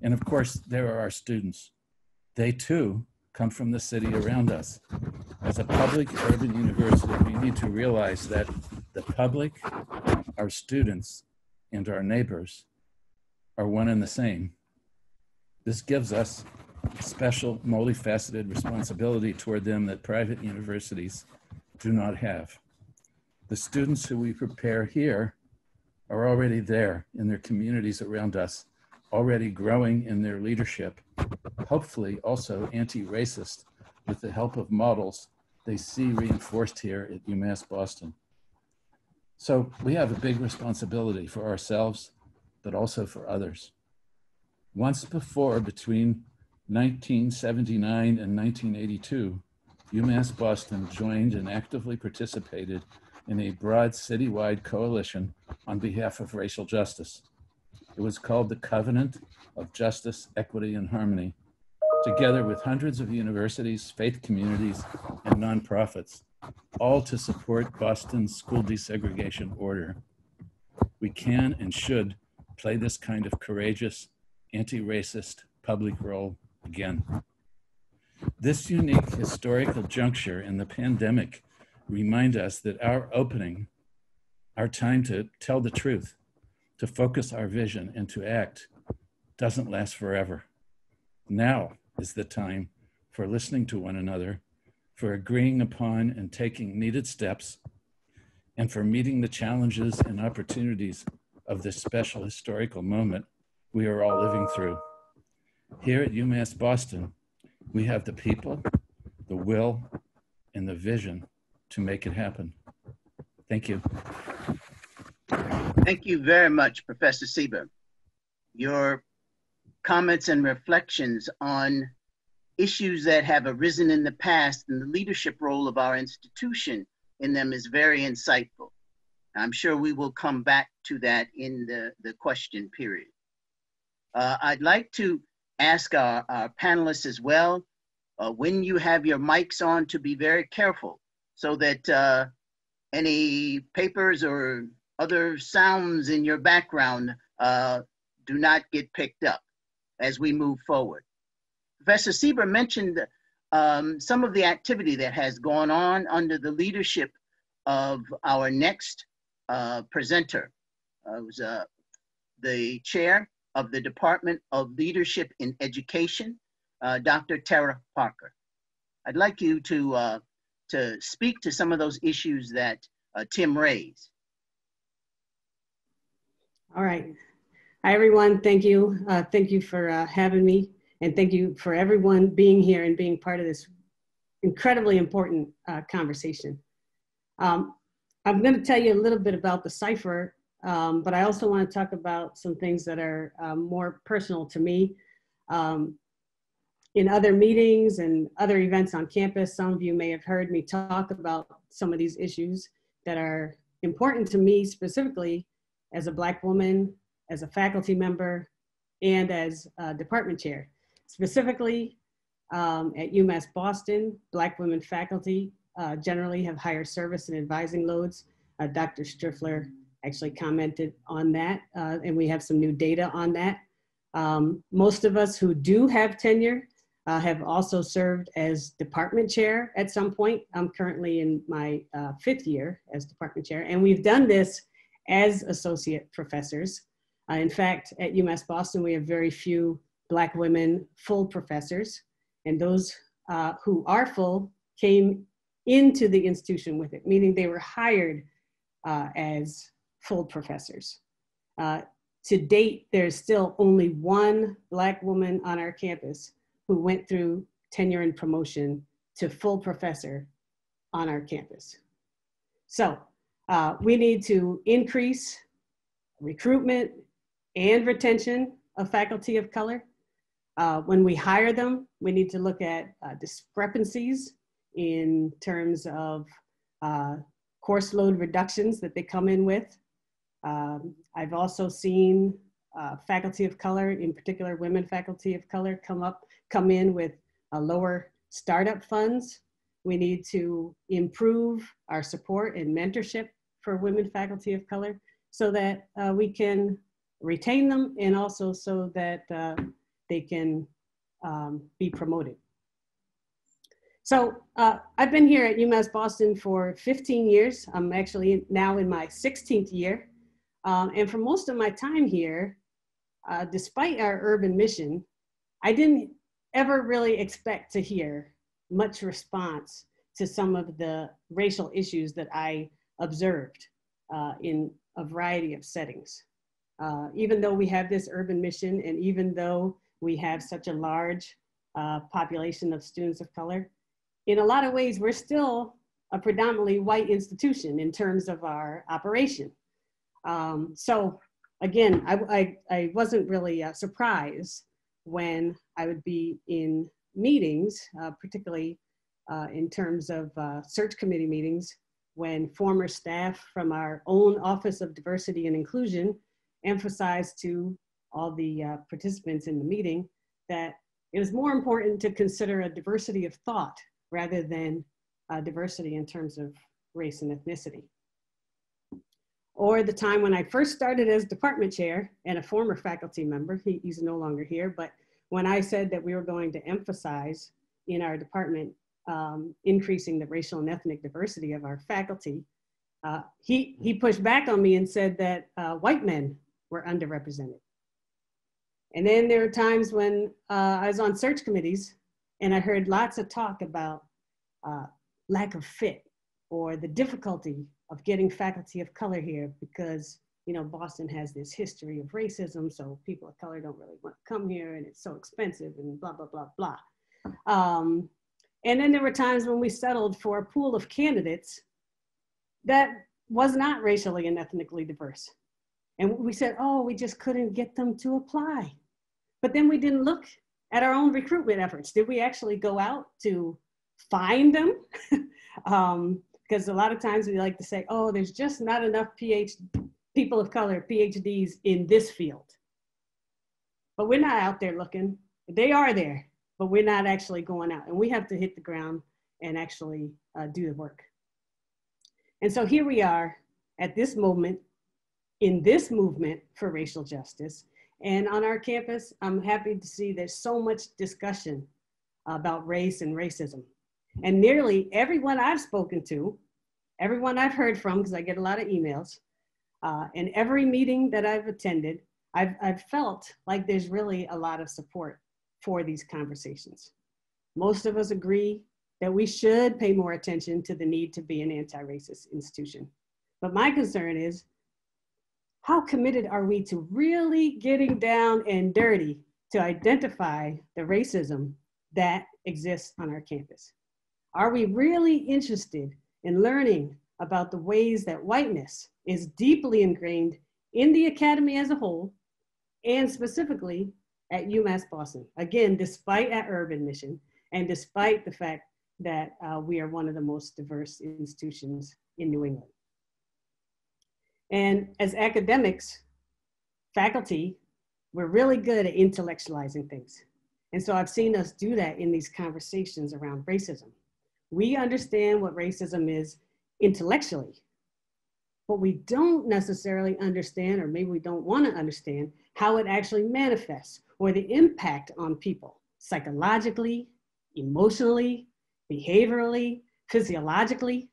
And of course, there are our students. They too come from the city around us. As a public urban university, we need to realize that the public, our students, and our neighbors are one and the same. This gives us special multifaceted responsibility toward them that private universities do not have. The students who we prepare here are already there in their communities around us, already growing in their leadership, hopefully also anti-racist with the help of models they see reinforced here at UMass Boston. So we have a big responsibility for ourselves, but also for others. Once before, between 1979 and 1982, UMass Boston joined and actively participated in a broad citywide coalition on behalf of racial justice. It was called the Covenant of Justice, Equity, and Harmony, together with hundreds of universities, faith communities, and nonprofits, all to support Boston's school desegregation order. We can and should play this kind of courageous, anti-racist public role again. This unique historical juncture in the pandemic remind us that our opening, our time to tell the truth, to focus our vision and to act doesn't last forever. Now is the time for listening to one another, for agreeing upon and taking needed steps, and for meeting the challenges and opportunities of this special historical moment we are all living through. Here at UMass Boston, we have the people, the will, and the vision to make it happen. Thank you. Thank you very much, Professor Sieber. Your comments and reflections on issues that have arisen in the past and the leadership role of our institution in them is very insightful. I'm sure we will come back to that in the, the question period. Uh, I'd like to ask our, our panelists as well, uh, when you have your mics on to be very careful so that uh, any papers or other sounds in your background uh, do not get picked up as we move forward. Professor Sieber mentioned um, some of the activity that has gone on under the leadership of our next uh, presenter. Uh, uh, the chair of the Department of Leadership in Education, uh, Dr. Tara Parker. I'd like you to, uh, to speak to some of those issues that uh, Tim raised. All right. Hi, everyone. Thank you. Uh, thank you for uh, having me. And thank you for everyone being here and being part of this incredibly important uh, conversation. Um, I'm going to tell you a little bit about the cipher, um, but I also want to talk about some things that are um, more personal to me. Um, in other meetings and other events on campus, some of you may have heard me talk about some of these issues that are important to me specifically as a Black woman, as a faculty member, and as a department chair. Specifically, um, at UMass Boston, Black women faculty uh, generally have higher service and advising loads. Uh, Dr. Striffler actually commented on that, uh, and we have some new data on that. Um, most of us who do have tenure uh, have also served as department chair at some point. I'm currently in my uh, fifth year as department chair, and we've done this as associate professors. Uh, in fact, at UMass Boston, we have very few Black women full professors, and those uh, who are full came into the institution with it, meaning they were hired uh, as full professors. Uh, to date, there's still only one Black woman on our campus who went through tenure and promotion to full professor on our campus. So uh, we need to increase recruitment and retention of faculty of color. Uh, when we hire them, we need to look at uh, discrepancies in terms of uh, course load reductions that they come in with. Um, I've also seen uh, faculty of color, in particular women faculty of color, come up, come in with lower startup funds. We need to improve our support and mentorship for women faculty of color so that uh, we can retain them and also so that uh, they can um, be promoted. So uh, I've been here at UMass Boston for 15 years. I'm actually now in my 16th year. Um, and for most of my time here, uh, despite our urban mission, I didn't ever really expect to hear much response to some of the racial issues that I observed uh, in a variety of settings. Uh, even though we have this urban mission and even though we have such a large uh, population of students of color, in a lot of ways, we're still a predominantly white institution in terms of our operation. Um, so again, I, I, I wasn't really uh, surprised when I would be in meetings, uh, particularly uh, in terms of uh, search committee meetings, when former staff from our own Office of Diversity and Inclusion emphasized to all the uh, participants in the meeting that it was more important to consider a diversity of thought rather than diversity in terms of race and ethnicity. Or the time when I first started as department chair and a former faculty member, he, he's no longer here, but when I said that we were going to emphasize in our department um, increasing the racial and ethnic diversity of our faculty, uh, he, he pushed back on me and said that uh, white men were underrepresented. And then there were times when uh, I was on search committees and I heard lots of talk about uh, lack of fit or the difficulty of getting faculty of color here because you know, Boston has this history of racism, so people of color don't really want to come here and it's so expensive and blah, blah, blah, blah. Um, and then there were times when we settled for a pool of candidates that was not racially and ethnically diverse. And we said, oh, we just couldn't get them to apply. But then we didn't look at our own recruitment efforts. Did we actually go out to find them? um, because a lot of times we like to say, oh, there's just not enough PhD people of color, PhDs in this field. But we're not out there looking. They are there, but we're not actually going out. And we have to hit the ground and actually uh, do the work. And so here we are at this moment in this movement for racial justice. And on our campus, I'm happy to see there's so much discussion about race and racism. And nearly everyone I've spoken to, everyone I've heard from, because I get a lot of emails, uh, in every meeting that I've attended, I've, I've felt like there's really a lot of support for these conversations. Most of us agree that we should pay more attention to the need to be an anti-racist institution. But my concern is, how committed are we to really getting down and dirty to identify the racism that exists on our campus? Are we really interested in learning about the ways that whiteness is deeply ingrained in the academy as a whole and specifically at UMass Boston. Again, despite our urban mission and despite the fact that uh, we are one of the most diverse institutions in New England. And as academics, faculty, we're really good at intellectualizing things. And so I've seen us do that in these conversations around racism. We understand what racism is intellectually, but we don't necessarily understand, or maybe we don't want to understand, how it actually manifests or the impact on people psychologically, emotionally, behaviorally, physiologically.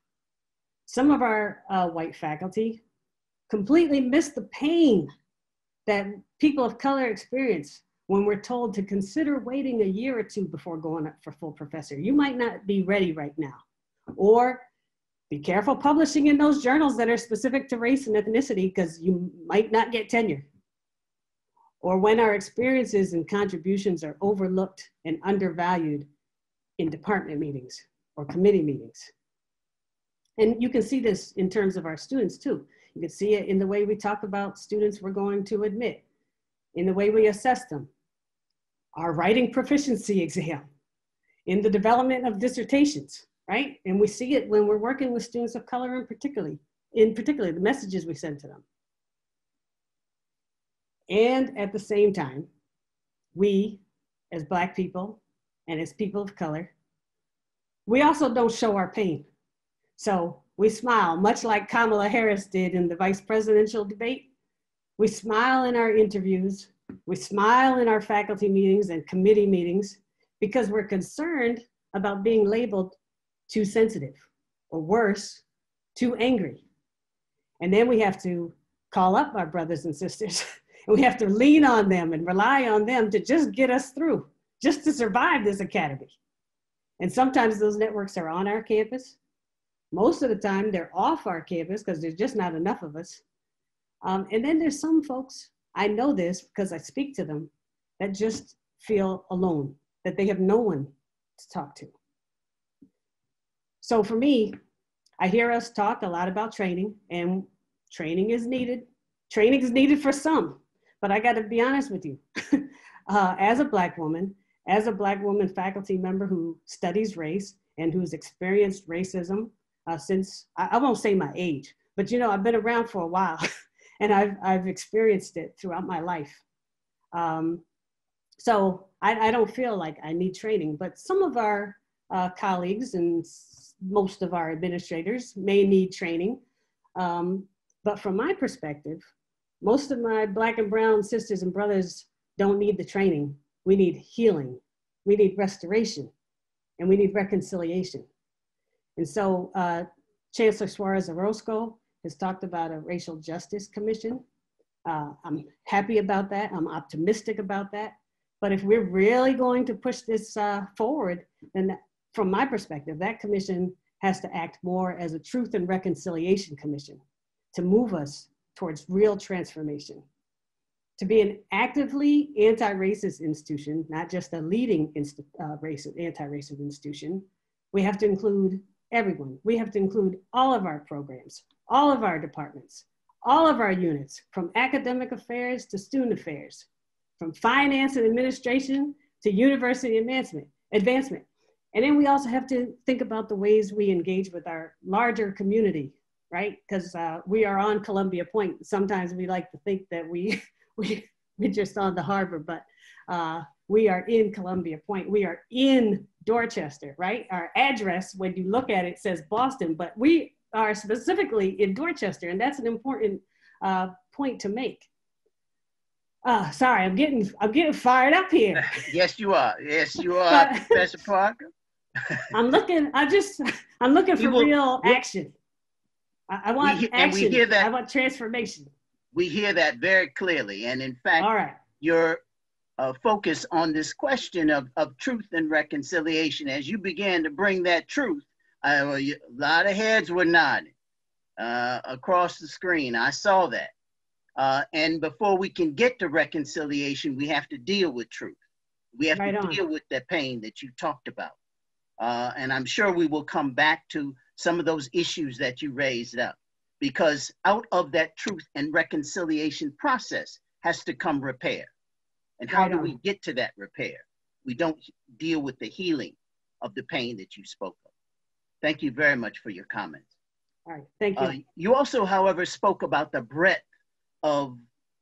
Some of our uh, white faculty completely miss the pain that people of color experience when we're told to consider waiting a year or two before going up for full professor. You might not be ready right now. Or be careful publishing in those journals that are specific to race and ethnicity because you might not get tenure. Or when our experiences and contributions are overlooked and undervalued in department meetings or committee meetings. And you can see this in terms of our students too. You can see it in the way we talk about students we're going to admit, in the way we assess them, our writing proficiency exam, in the development of dissertations, right? And we see it when we're working with students of color in particularly, in particular, the messages we send to them. And at the same time, we, as Black people and as people of color, we also don't show our pain. So we smile, much like Kamala Harris did in the vice presidential debate. We smile in our interviews, we smile in our faculty meetings and committee meetings because we're concerned about being labeled too sensitive or worse, too angry. And then we have to call up our brothers and sisters and we have to lean on them and rely on them to just get us through, just to survive this academy. And sometimes those networks are on our campus. Most of the time they're off our campus because there's just not enough of us. Um, and then there's some folks, I know this because I speak to them, that just feel alone, that they have no one to talk to. So for me, I hear us talk a lot about training, and training is needed. Training is needed for some, but I got to be honest with you. uh, as a Black woman, as a Black woman faculty member who studies race and who's experienced racism uh, since, I, I won't say my age, but you know, I've been around for a while and I've, I've experienced it throughout my life. Um, so I, I, don't feel like I need training, but some of our uh, colleagues and most of our administrators may need training. Um, but from my perspective, most of my black and brown sisters and brothers don't need the training. We need healing, we need restoration, and we need reconciliation. And so uh, Chancellor Suarez Orozco has talked about a racial justice commission. Uh, I'm happy about that. I'm optimistic about that. But if we're really going to push this uh, forward, then from my perspective, that commission has to act more as a truth and reconciliation commission to move us towards real transformation. To be an actively anti-racist institution, not just a leading uh, racist, anti-racist institution, we have to include everyone. We have to include all of our programs, all of our departments, all of our units, from academic affairs to student affairs, from finance and administration to university advancement. advancement. And then we also have to think about the ways we engage with our larger community, right? Because uh, we are on Columbia Point. Sometimes we like to think that we we we're just on the harbor, but uh, we are in Columbia Point. We are in Dorchester, right? Our address, when you look at it, says Boston, but we are specifically in Dorchester, and that's an important uh, point to make. Uh, sorry, I'm getting I'm getting fired up here. yes, you are. Yes, you are, Professor Parker. I'm looking. I just I'm looking for will, real action. I, I want we, action. we hear that, I want transformation. We hear that very clearly. And in fact, All right. your uh, focus on this question of, of truth and reconciliation, as you began to bring that truth, I, a lot of heads were nodding uh, across the screen. I saw that. Uh, and before we can get to reconciliation, we have to deal with truth. We have right to on. deal with that pain that you talked about. Uh, and I'm sure we will come back to some of those issues that you raised up. Because out of that truth and reconciliation process has to come repair. And how do we get to that repair? We don't deal with the healing of the pain that you spoke of. Thank you very much for your comments. All right, thank you. Uh, you also, however, spoke about the breadth of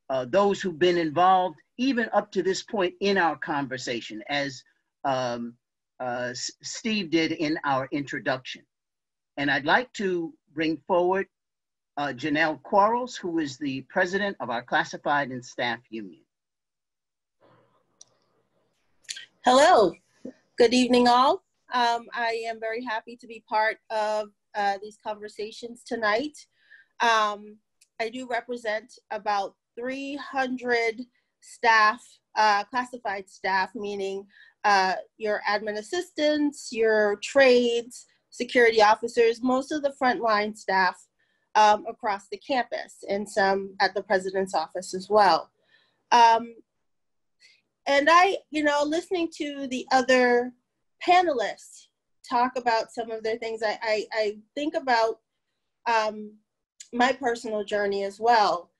uh, those who've been involved, even up to this point in our conversation, as um, uh, Steve did in our introduction. And I'd like to bring forward uh, Janelle Quarles, who is the president of our classified and staff union. Hello, good evening all. Um, I am very happy to be part of uh, these conversations tonight. Um, I do represent about 300 staff, uh, classified staff, meaning uh, your admin assistants, your trades, security officers, most of the frontline staff um, across the campus, and some at the president's office as well. Um, and I, you know, listening to the other panelists talk about some of their things, I, I, I think about um, my personal journey as well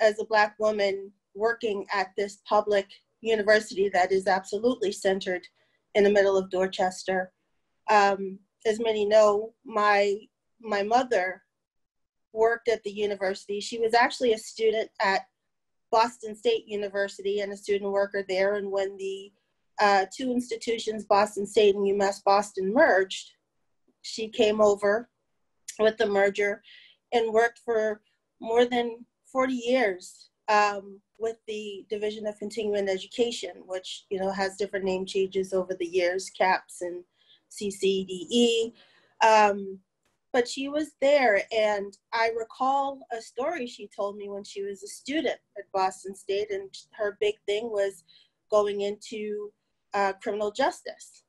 as a Black woman working at this public university that is absolutely centered in the middle of Dorchester. Um, as many know, my my mother worked at the university. She was actually a student at Boston State University and a student worker there. And when the uh, two institutions, Boston State and UMass Boston, merged, she came over with the merger and worked for more than 40 years um, with the Division of Continuing Education, which you know has different name changes over the years, CAPS and CCDE. Um, but she was there, and I recall a story she told me when she was a student at Boston State, and her big thing was going into uh, criminal justice,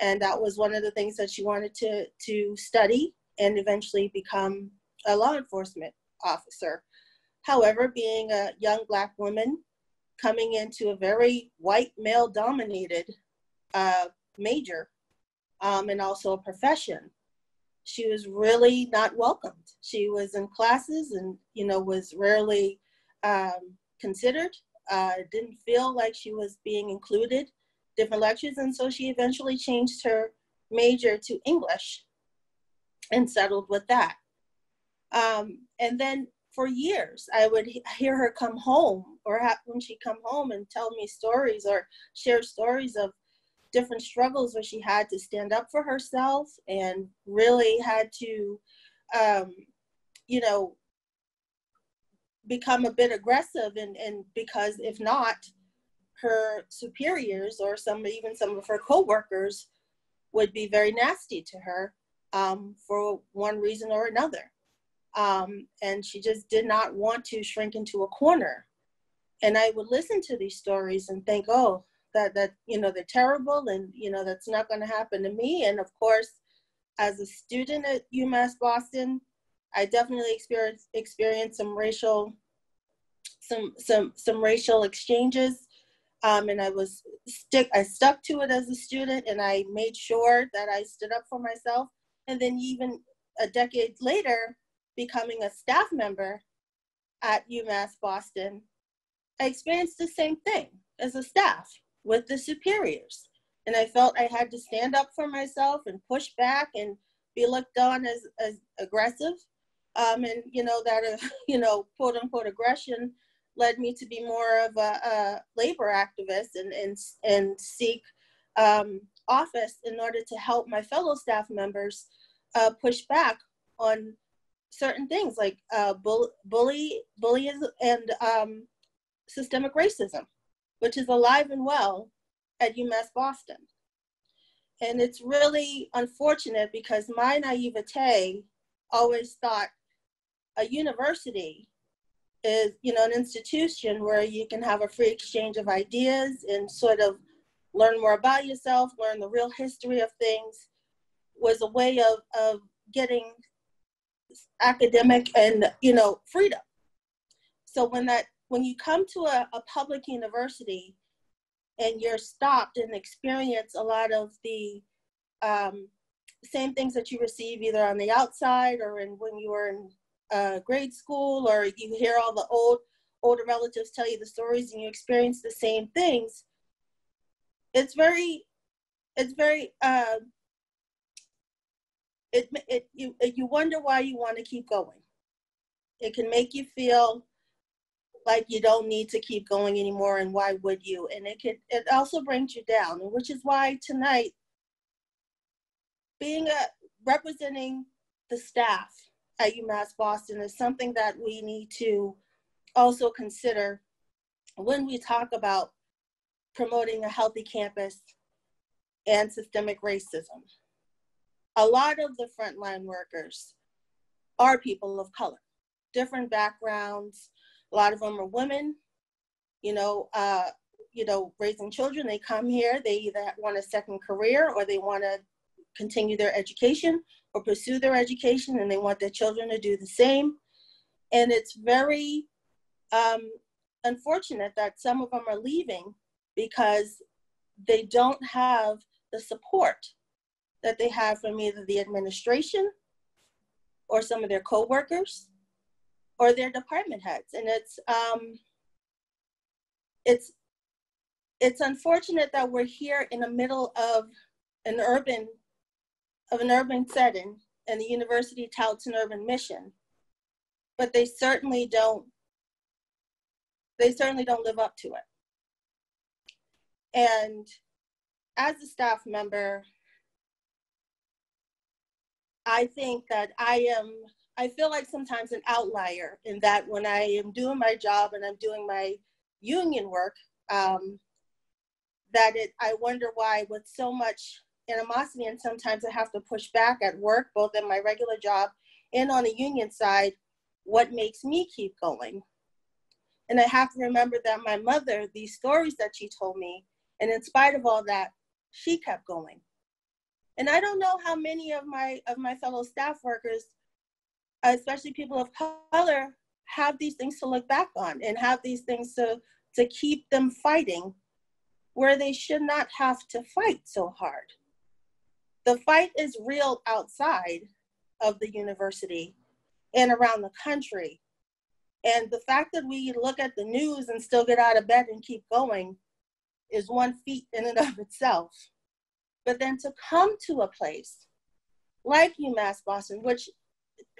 and that was one of the things that she wanted to to study and eventually become a law enforcement officer. However, being a young Black woman coming into a very white male dominated uh, major um, and also a profession, she was really not welcomed. She was in classes and, you know, was rarely um, considered, uh, didn't feel like she was being included, different lectures. And so she eventually changed her major to English and settled with that. Um, and then for years, I would hear her come home or have, when she come home and tell me stories or share stories of different struggles where she had to stand up for herself and really had to, um, you know, become a bit aggressive and, and because if not, her superiors or some even some of her coworkers would be very nasty to her um, for one reason or another. Um, and she just did not want to shrink into a corner. And I would listen to these stories and think, oh, that that you know they're terrible, and you know that's not going to happen to me. And of course, as a student at UMass Boston, I definitely experienced experienced some racial some some some racial exchanges um, and I was stick I stuck to it as a student and I made sure that I stood up for myself and then even a decade later becoming a staff member at UMass Boston, I experienced the same thing as a staff with the superiors. And I felt I had to stand up for myself and push back and be looked on as, as aggressive. Um, and, you know, that, uh, you know, quote unquote aggression led me to be more of a, a labor activist and, and, and seek um, office in order to help my fellow staff members uh, push back on certain things like uh, bull, bully, bullying and um, systemic racism, which is alive and well at UMass Boston. And it's really unfortunate because my naivete always thought a university is, you know, an institution where you can have a free exchange of ideas and sort of learn more about yourself, learn the real history of things, was a way of, of getting academic and you know freedom. So when that when you come to a, a public university and you're stopped and experience a lot of the um, same things that you receive either on the outside or in when you were in uh, grade school or you hear all the old older relatives tell you the stories and you experience the same things it's very it's very uh, it, it you you wonder why you want to keep going. It can make you feel like you don't need to keep going anymore, and why would you? And it could it also brings you down, which is why tonight, being a representing the staff at UMass Boston is something that we need to also consider when we talk about promoting a healthy campus and systemic racism a lot of the frontline workers are people of color, different backgrounds. A lot of them are women, you know, uh, you know, raising children. They come here, they either want a second career or they want to continue their education or pursue their education and they want their children to do the same. And it's very um, unfortunate that some of them are leaving because they don't have the support that they have from either the administration or some of their coworkers or their department heads. And it's um, it's it's unfortunate that we're here in the middle of an urban of an urban setting and the university touts an urban mission but they certainly don't they certainly don't live up to it and as a staff member i think that i am i feel like sometimes an outlier in that when i am doing my job and i'm doing my union work um, that it i wonder why with so much animosity and sometimes i have to push back at work both in my regular job and on the union side what makes me keep going. And i have to remember that my mother these stories that she told me and in spite of all that she kept going and i don't know how many of my of my fellow staff workers especially people of color have these things to look back on and have these things to to keep them fighting where they should not have to fight so hard. The fight is real outside of the university and around the country. And the fact that we look at the news and still get out of bed and keep going is one feat in and of itself. But then to come to a place like UMass Boston, which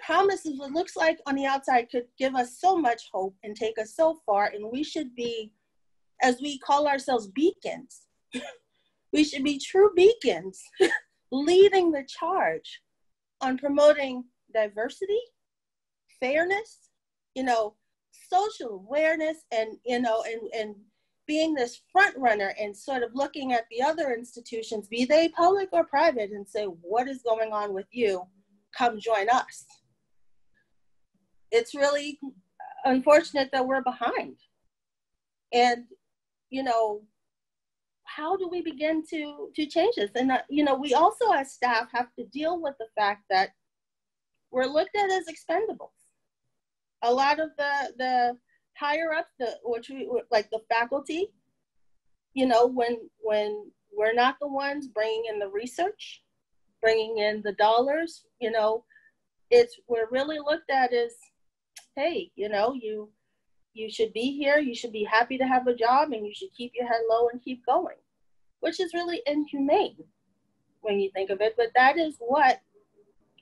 promises what looks like on the outside could give us so much hope and take us so far, and we should be as we call ourselves beacons. we should be true beacons, leading the charge on promoting diversity, fairness, you know, social awareness, and you know, and and being this front runner and sort of looking at the other institutions, be they public or private, and say, what is going on with you? Come join us. It's really unfortunate that we're behind. And you know, how do we begin to to change this? And uh, you know, we also as staff have to deal with the fact that we're looked at as expendables. A lot of the the higher up the which we like the faculty, you know, when when we're not the ones bringing in the research, bringing in the dollars, you know, it's we're really looked at as, hey, you know, you you should be here, you should be happy to have a job, and you should keep your head low and keep going, which is really inhumane when you think of it. But that is what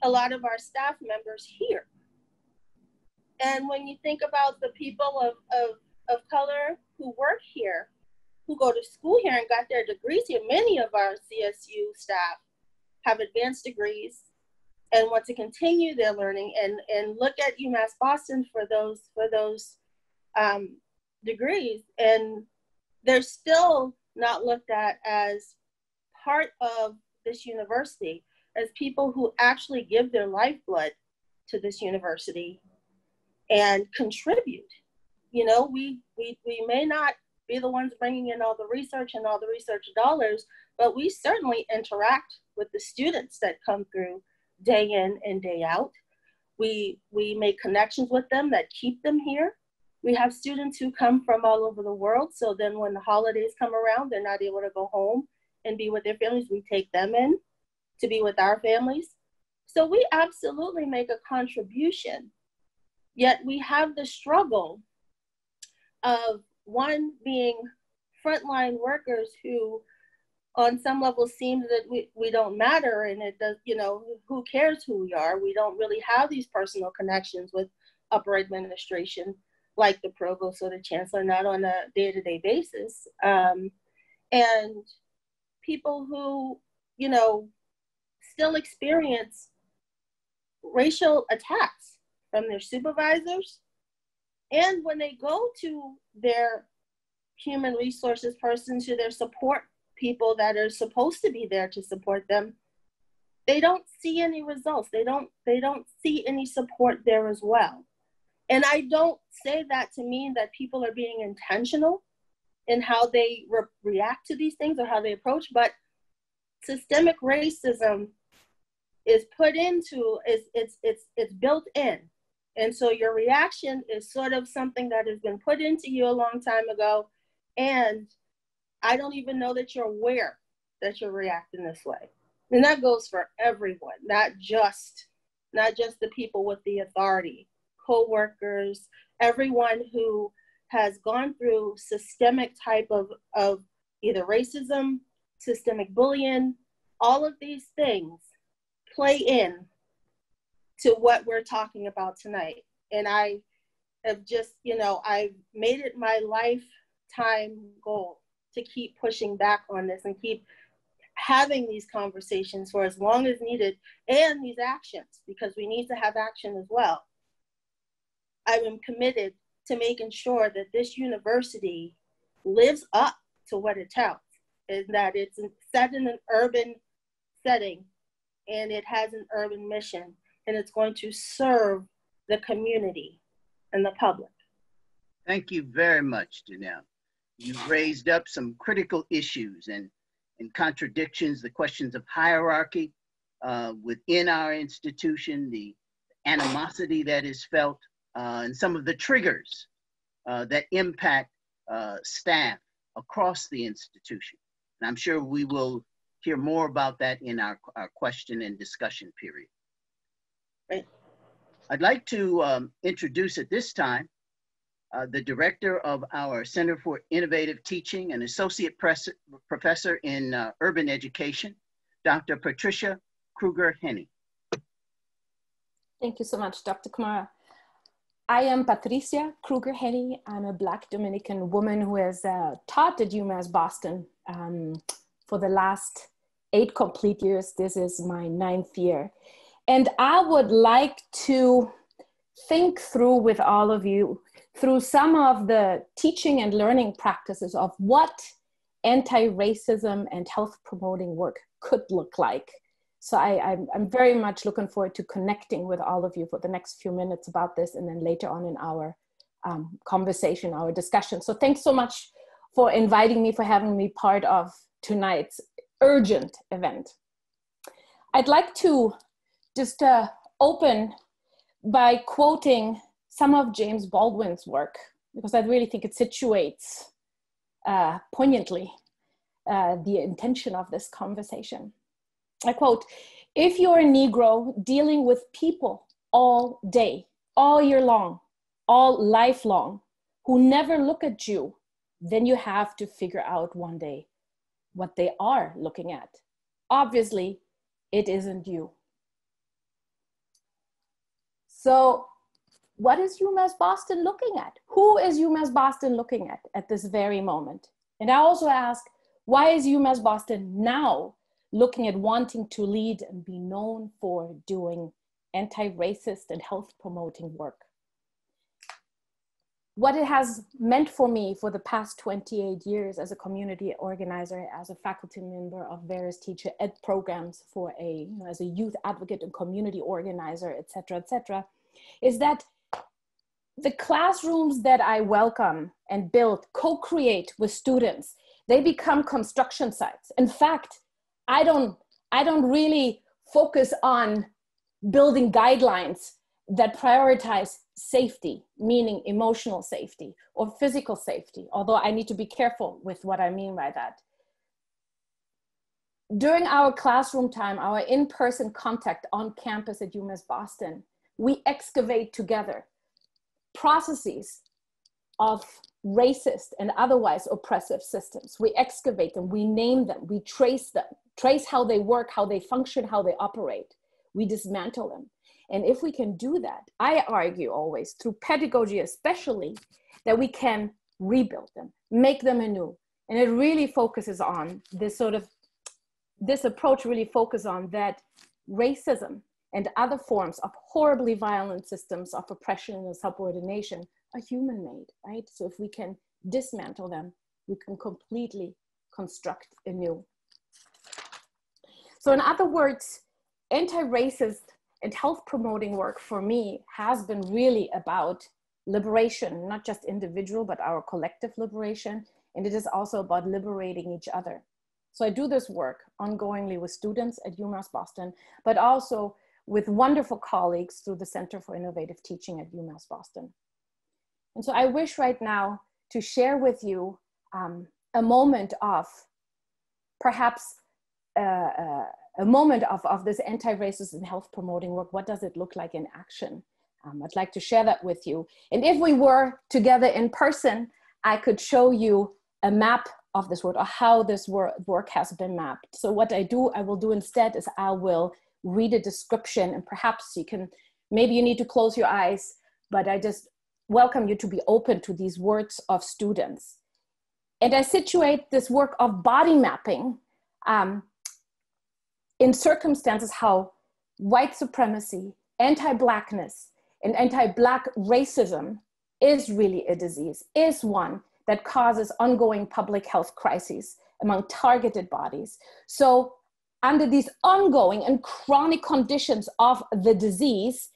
a lot of our staff members hear. And when you think about the people of, of, of color who work here, who go to school here and got their degrees here, many of our CSU staff have advanced degrees and want to continue their learning and, and look at UMass Boston for those for those um, degrees, and they're still not looked at as part of this university, as people who actually give their lifeblood to this university and contribute. You know, we, we, we may not be the ones bringing in all the research and all the research dollars, but we certainly interact with the students that come through day in and day out. We, we make connections with them that keep them here. We have students who come from all over the world. So then when the holidays come around, they're not able to go home and be with their families. We take them in to be with our families. So we absolutely make a contribution. Yet we have the struggle of one being frontline workers who on some level seems that we, we don't matter and it does you know who cares who we are we don't really have these personal connections with upper administration like the provost or the chancellor, not on a day to day basis. Um, and people who, you know, still experience racial attacks from their supervisors. And when they go to their human resources person, to their support people that are supposed to be there to support them, they don't see any results. They don't they don't see any support there as well. And I don't say that to mean that people are being intentional in how they re- react to these things or how they approach, but systemic racism is put into is it's it's it's built in. And so your reaction is sort of something that has been put into you a long time ago. And I don't even know that you're aware that you're reacting this way. And that goes for everyone, not just not just the people with the authority, co-workers, everyone who has gone through systemic type of, of either racism, systemic bullying, all of these things play in to what we're talking about tonight. And I have just, you know, I've made it my lifetime goal to keep pushing back on this and keep having these conversations for as long as needed and these actions because we need to have action as well. I am committed to making sure that this university lives up to what it tells, is that it's set in an urban setting and it has an urban mission and it's going to serve the community and the public. Thank you very much, Janelle. You've raised up some critical issues and, and contradictions, the questions of hierarchy uh, within our institution, the animosity that is felt, uh, and some of the triggers uh, that impact uh, staff across the institution. And I'm sure we will hear more about that in our, our question and discussion period. I'd like to um, introduce at this time uh, the director of our Center for Innovative Teaching and Associate Professor in uh, Urban Education, Dr. Patricia Krueger-Henney. Thank you so much, Dr. Kamara. I am Patricia Krueger-Henney. I'm a Black Dominican woman who has uh, taught at UMass Boston um, for the last eight complete years. This is my ninth year. And I would like to think through with all of you through some of the teaching and learning practices of what anti-racism and health promoting work could look like. So I, I'm, I'm very much looking forward to connecting with all of you for the next few minutes about this and then later on in our um, conversation, our discussion. So thanks so much for inviting me, for having me part of tonight's urgent event. I'd like to just uh, open by quoting some of James Baldwin's work because I really think it situates uh, poignantly uh, the intention of this conversation. I quote, if you're a Negro dealing with people all day, all year long, all lifelong, who never look at you, then you have to figure out one day what they are looking at. Obviously, it isn't you. So, what is UMass Boston looking at? Who is UMass Boston looking at at this very moment? And I also ask, why is UMass Boston now looking at wanting to lead and be known for doing anti racist and health promoting work? what it has meant for me for the past 28 years as a community organizer, as a faculty member of various teacher ed programs for a, you know, as a youth advocate and community organizer, et cetera, et cetera, is that the classrooms that I welcome and build, co-create with students, they become construction sites. In fact, I don't, I don't really focus on building guidelines that prioritize safety, meaning emotional safety or physical safety, although I need to be careful with what I mean by that. During our classroom time, our in-person contact on campus at UMass Boston, we excavate together processes of racist and otherwise oppressive systems. We excavate them, we name them, we trace them, trace how they work, how they function, how they operate. We dismantle them. And if we can do that, I argue always through pedagogy, especially, that we can rebuild them, make them anew. And it really focuses on this sort of, this approach really focuses on that racism and other forms of horribly violent systems of oppression and subordination are human made, right? So if we can dismantle them, we can completely construct anew. So in other words, anti-racist and health promoting work for me has been really about liberation, not just individual, but our collective liberation. And it is also about liberating each other. So I do this work ongoingly with students at UMass Boston, but also with wonderful colleagues through the Center for Innovative Teaching at UMass Boston. And so I wish right now to share with you um, a moment of perhaps uh, a moment of, of this anti-racist and health promoting work, what does it look like in action? Um, I'd like to share that with you. And if we were together in person, I could show you a map of this work or how this work, work has been mapped. So what I do, I will do instead is I will read a description and perhaps you can, maybe you need to close your eyes, but I just welcome you to be open to these words of students. And I situate this work of body mapping um, in circumstances how white supremacy, anti-blackness, and anti-black racism is really a disease, is one that causes ongoing public health crises among targeted bodies. So under these ongoing and chronic conditions of the disease,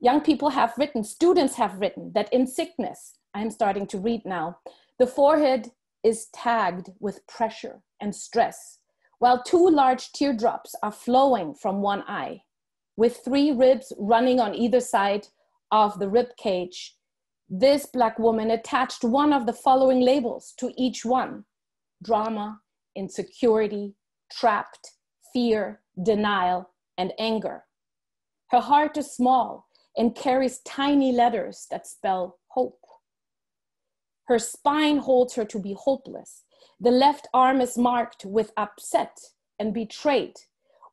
young people have written, students have written that in sickness, I'm starting to read now, the forehead is tagged with pressure and stress, while two large teardrops are flowing from one eye, with three ribs running on either side of the rib cage. This black woman attached one of the following labels to each one drama, insecurity, trapped, fear, denial, and anger. Her heart is small and carries tiny letters that spell hope. Her spine holds her to be hopeless. The left arm is marked with upset and betrayed,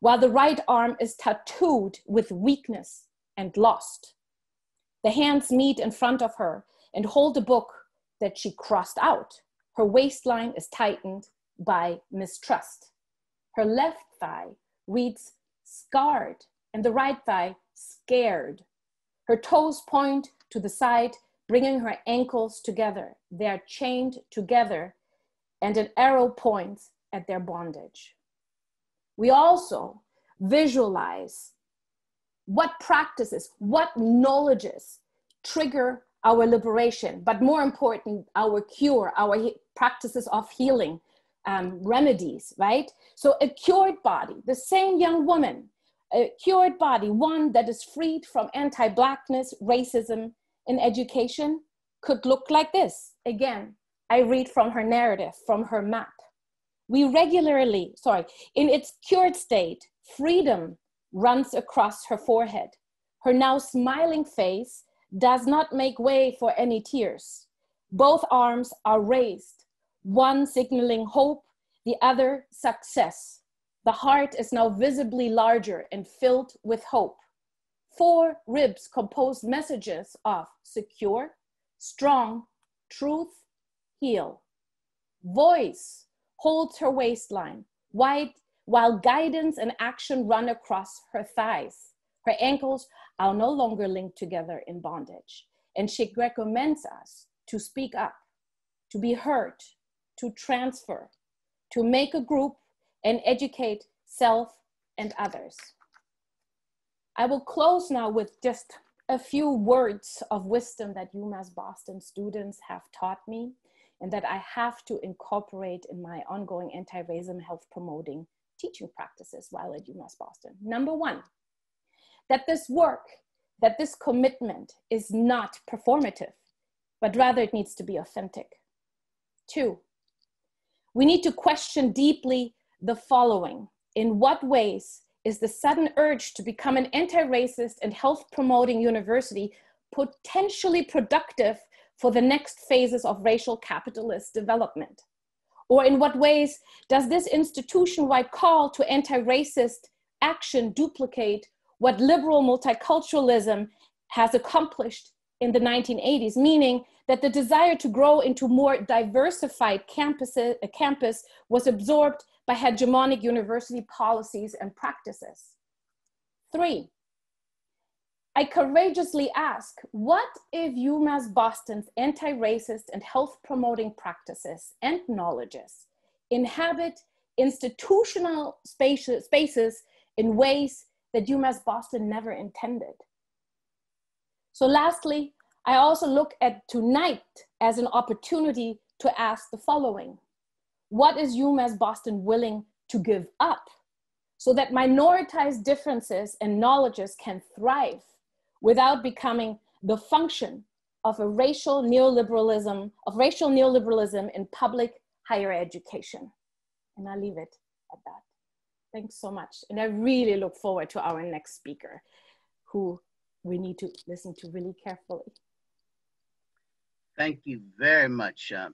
while the right arm is tattooed with weakness and lost. The hands meet in front of her and hold a book that she crossed out. Her waistline is tightened by mistrust. Her left thigh reads scarred and the right thigh scared. Her toes point to the side, bringing her ankles together. They are chained together, and an arrow points at their bondage. We also visualize what practices, what knowledges trigger our liberation, but more important, our cure, our practices of healing, um, remedies, right? So a cured body, the same young woman, a cured body, one that is freed from anti-blackness, racism in education, could look like this. Again, I read from her narrative, from her map. We regularly, sorry, in its cured state, freedom runs across her forehead. Her now smiling face does not make way for any tears. Both arms are raised one signaling hope, the other success. The heart is now visibly larger and filled with hope. Four ribs compose messages of secure, strong, truth, heal. Voice holds her waistline, white, while guidance and action run across her thighs. Her ankles are no longer linked together in bondage. And she recommends us to speak up, to be heard, to transfer, to make a group and educate self and others. I will close now with just a few words of wisdom that UMass Boston students have taught me and that I have to incorporate in my ongoing anti-racism health promoting teaching practices while at UMass Boston. Number one, that this work, that this commitment is not performative, but rather it needs to be authentic. Two, we need to question deeply the following. In what ways is the sudden urge to become an anti-racist and health promoting university potentially productive for the next phases of racial capitalist development? Or in what ways does this institution-wide call to anti-racist action duplicate what liberal multiculturalism has accomplished in the 1980s, meaning that the desire to grow into more diversified campuses, a campus was absorbed by hegemonic university policies and practices. Three, I courageously ask, what if UMass Boston's anti-racist and health promoting practices and knowledges inhabit institutional spaces in ways that UMass Boston never intended? So lastly, I also look at tonight as an opportunity to ask the following. What is UMass Boston willing to give up so that minoritized differences and knowledges can thrive without becoming the function of a racial neoliberalism, of racial neoliberalism in public higher education? And I'll leave it at that. Thanks so much. And I really look forward to our next speaker, who we need to listen to really carefully. Thank you very much, uh,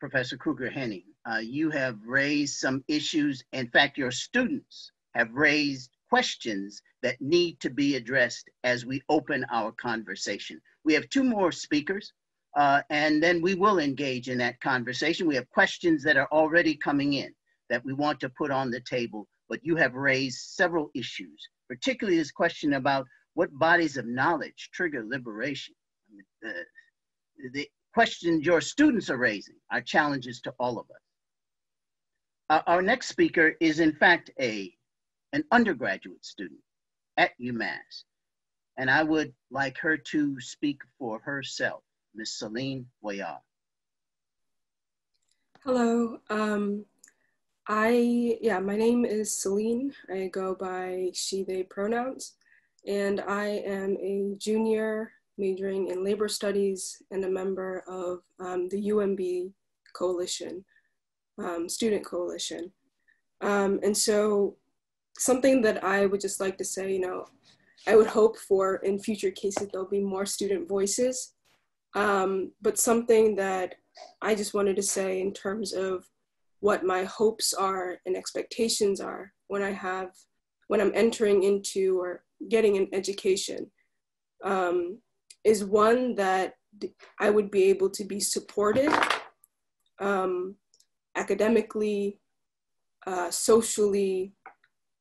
Professor Krueger Henney. Uh, you have raised some issues. In fact, your students have raised questions that need to be addressed as we open our conversation. We have two more speakers, uh, and then we will engage in that conversation. We have questions that are already coming in that we want to put on the table, but you have raised several issues, particularly this question about what bodies of knowledge trigger liberation. the, the questions your students are raising are challenges to all of us. Uh, our next speaker is in fact a, an undergraduate student at UMass. And I would like her to speak for herself, Ms. Celine Voyard. Hello, um, I, yeah, my name is Celine. I go by she, they pronouns, and I am a junior majoring in labor studies and a member of um, the UMB coalition, um, student coalition. Um, and so something that I would just like to say, you know, I would hope for in future cases, there'll be more student voices. Um, but something that I just wanted to say in terms of what my hopes are and expectations are when I have, when I'm entering into or getting an education, um, is one that I would be able to be supported um, academically, uh, socially,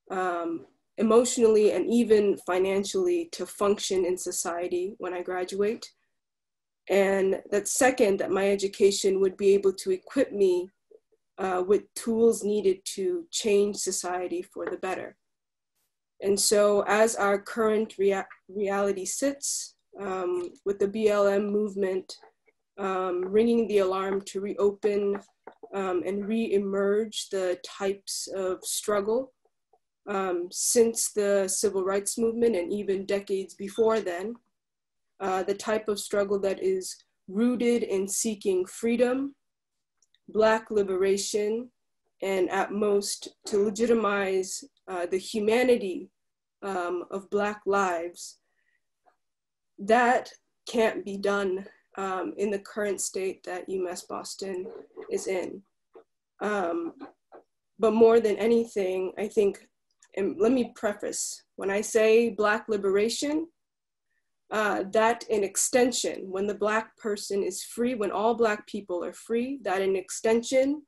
um, emotionally, and even financially to function in society when I graduate. And that second, that my education would be able to equip me uh, with tools needed to change society for the better. And so as our current rea reality sits, um, with the BLM movement um, ringing the alarm to reopen um, and re-emerge the types of struggle um, since the civil rights movement and even decades before then, uh, the type of struggle that is rooted in seeking freedom, Black liberation, and at most to legitimize uh, the humanity um, of Black lives that can't be done um, in the current state that UMass Boston is in. Um, but more than anything, I think, and let me preface, when I say Black liberation, uh, that in extension, when the Black person is free, when all Black people are free, that in extension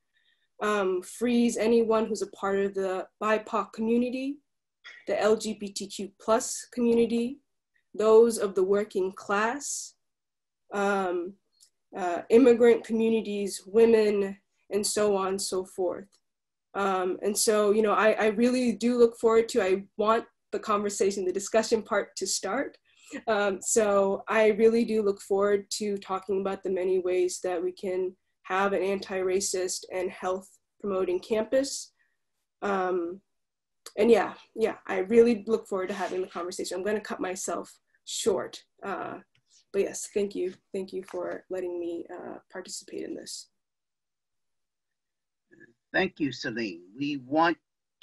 um, frees anyone who's a part of the BIPOC community, the LGBTQ plus community, those of the working class, um, uh, immigrant communities, women, and so on and so forth. Um, and so, you know, I, I really do look forward to, I want the conversation, the discussion part to start. Um, so I really do look forward to talking about the many ways that we can have an anti-racist and health promoting campus. Um, and yeah, yeah, I really look forward to having the conversation. I'm going to cut myself short. Uh, but yes, thank you. Thank you for letting me uh, participate in this. Thank you, Celine. We want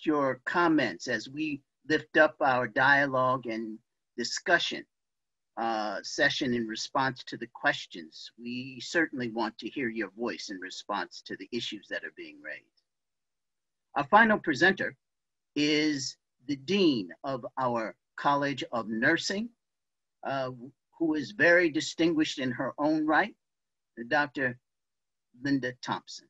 your comments as we lift up our dialogue and discussion uh, session in response to the questions. We certainly want to hear your voice in response to the issues that are being raised. Our final presenter is the Dean of our College of Nursing, uh, who is very distinguished in her own right, Dr. Linda Thompson.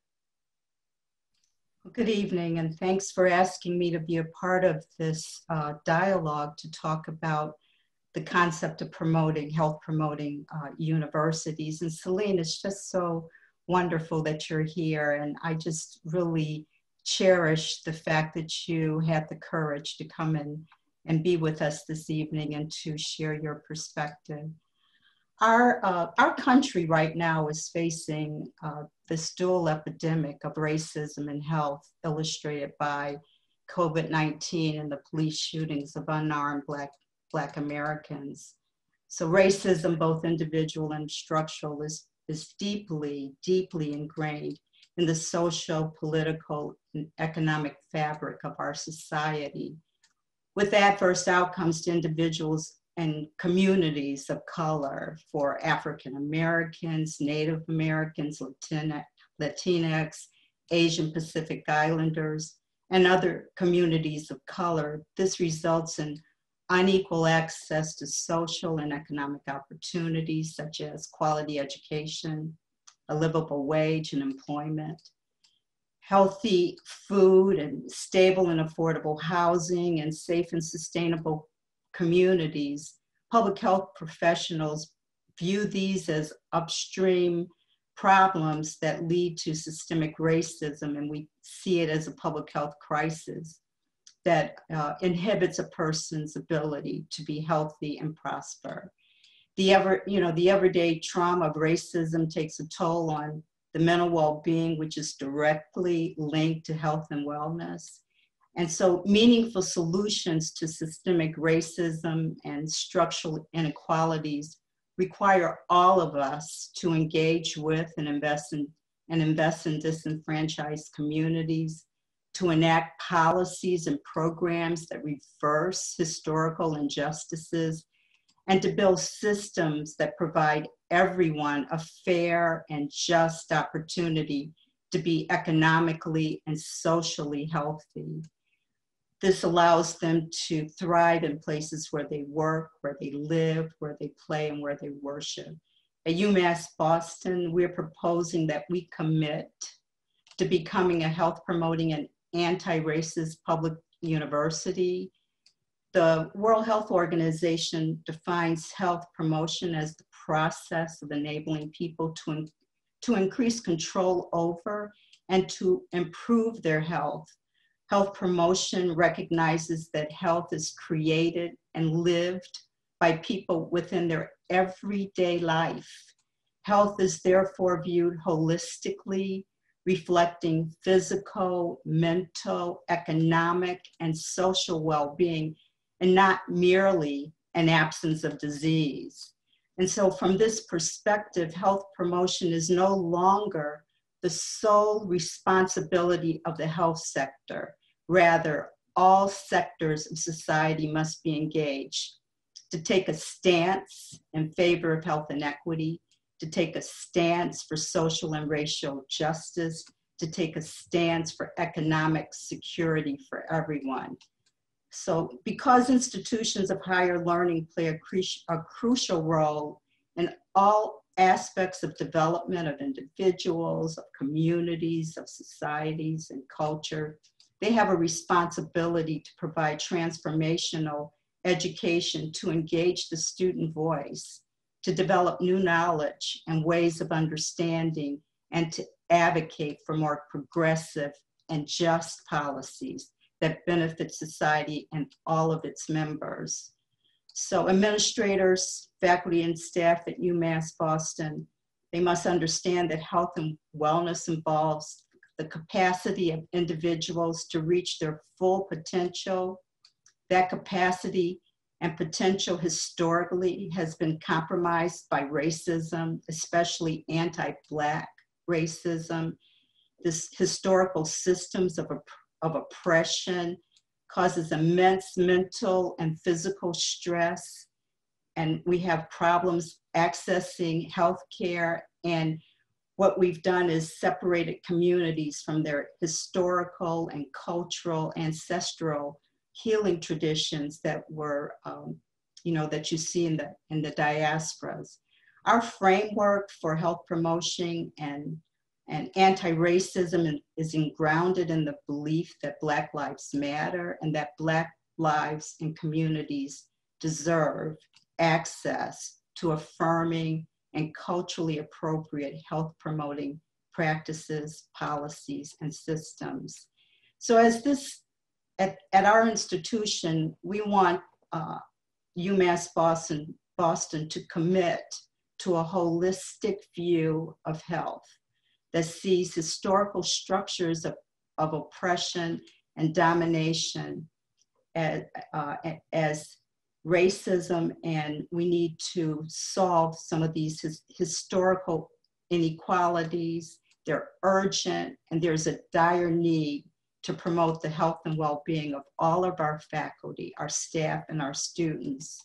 Good evening, and thanks for asking me to be a part of this uh, dialogue to talk about the concept of promoting, health promoting uh, universities. And Celine, it's just so wonderful that you're here, and I just really cherish the fact that you had the courage to come and and be with us this evening and to share your perspective. Our, uh, our country right now is facing uh, this dual epidemic of racism and health illustrated by COVID-19 and the police shootings of unarmed Black, Black Americans. So racism, both individual and structural, is, is deeply, deeply ingrained in the social, political, and economic fabric of our society, with adverse outcomes to individuals and communities of color for African Americans, Native Americans, Latinx, Asian Pacific Islanders, and other communities of color. This results in unequal access to social and economic opportunities such as quality education, a livable wage and employment, healthy food and stable and affordable housing and safe and sustainable communities. Public health professionals view these as upstream problems that lead to systemic racism, and we see it as a public health crisis that uh, inhibits a person's ability to be healthy and prosper. The ever, you know, the everyday trauma of racism takes a toll on the mental well-being, which is directly linked to health and wellness. And so meaningful solutions to systemic racism and structural inequalities require all of us to engage with and invest in and invest in disenfranchised communities, to enact policies and programs that reverse historical injustices, and to build systems that provide everyone a fair and just opportunity to be economically and socially healthy. This allows them to thrive in places where they work, where they live, where they play, and where they worship. At UMass Boston, we're proposing that we commit to becoming a health promoting and anti-racist public university. The World Health Organization defines health promotion as the process of enabling people to, to increase control over and to improve their health Health promotion recognizes that health is created and lived by people within their everyday life. Health is therefore viewed holistically, reflecting physical, mental, economic, and social well being, and not merely an absence of disease. And so, from this perspective, health promotion is no longer the sole responsibility of the health sector. Rather, all sectors of society must be engaged to take a stance in favor of health inequity, to take a stance for social and racial justice, to take a stance for economic security for everyone. So, because institutions of higher learning play a, cru a crucial role in all aspects of development of individuals, of communities, of societies, and culture. They have a responsibility to provide transformational education to engage the student voice, to develop new knowledge and ways of understanding, and to advocate for more progressive and just policies that benefit society and all of its members. So administrators, faculty, and staff at UMass Boston, they must understand that health and wellness involves the capacity of individuals to reach their full potential. That capacity and potential historically has been compromised by racism, especially anti-Black racism, this historical systems of, of oppression causes immense mental and physical stress. And we have problems accessing healthcare. And what we've done is separated communities from their historical and cultural, ancestral healing traditions that were, um, you know, that you see in the, in the diasporas. Our framework for health promotion and and anti-racism is grounded in the belief that Black lives matter and that Black lives and communities deserve access to affirming and culturally appropriate health promoting practices, policies, and systems. So as this, at, at our institution, we want uh, UMass Boston, Boston to commit to a holistic view of health that sees historical structures of, of oppression and domination as, uh, as racism, and we need to solve some of these his, historical inequalities, they're urgent, and there's a dire need to promote the health and well-being of all of our faculty, our staff, and our students.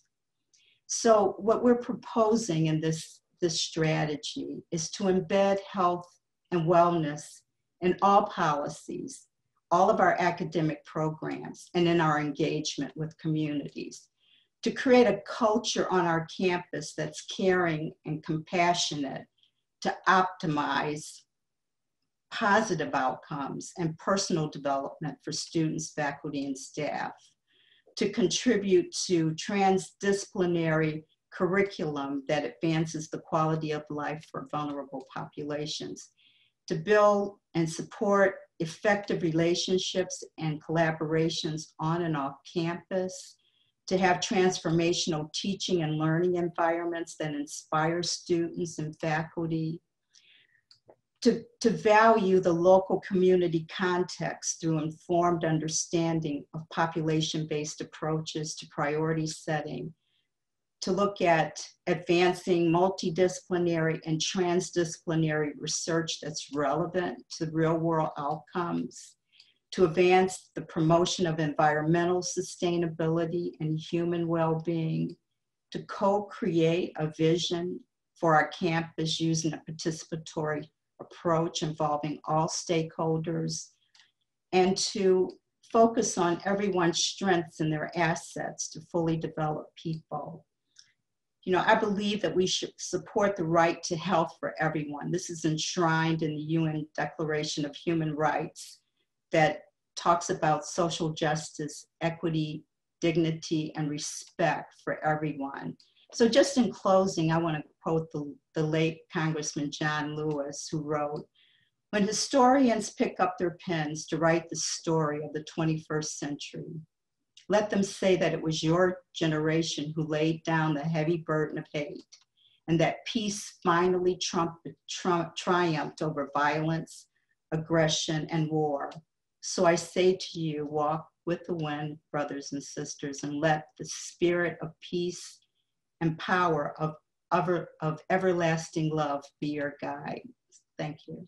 So what we're proposing in this, this strategy is to embed health and wellness in all policies, all of our academic programs, and in our engagement with communities. To create a culture on our campus that's caring and compassionate to optimize positive outcomes and personal development for students, faculty, and staff, to contribute to transdisciplinary curriculum that advances the quality of life for vulnerable populations, to build and support effective relationships and collaborations on and off campus, to have transformational teaching and learning environments that inspire students and faculty, to, to value the local community context through informed understanding of population-based approaches to priority setting, to look at advancing multidisciplinary and transdisciplinary research that's relevant to real world outcomes, to advance the promotion of environmental sustainability and human well-being, to co-create a vision for our campus using a participatory approach involving all stakeholders and to focus on everyone's strengths and their assets to fully develop people. You know, I believe that we should support the right to health for everyone. This is enshrined in the UN Declaration of Human Rights that talks about social justice, equity, dignity, and respect for everyone. So just in closing, I want to quote the, the late Congressman John Lewis, who wrote, when historians pick up their pens to write the story of the 21st century, let them say that it was your generation who laid down the heavy burden of hate and that peace finally trumped, triumphed over violence, aggression, and war. So I say to you, walk with the wind, brothers and sisters, and let the spirit of peace and power of, of, of everlasting love be your guide. Thank you.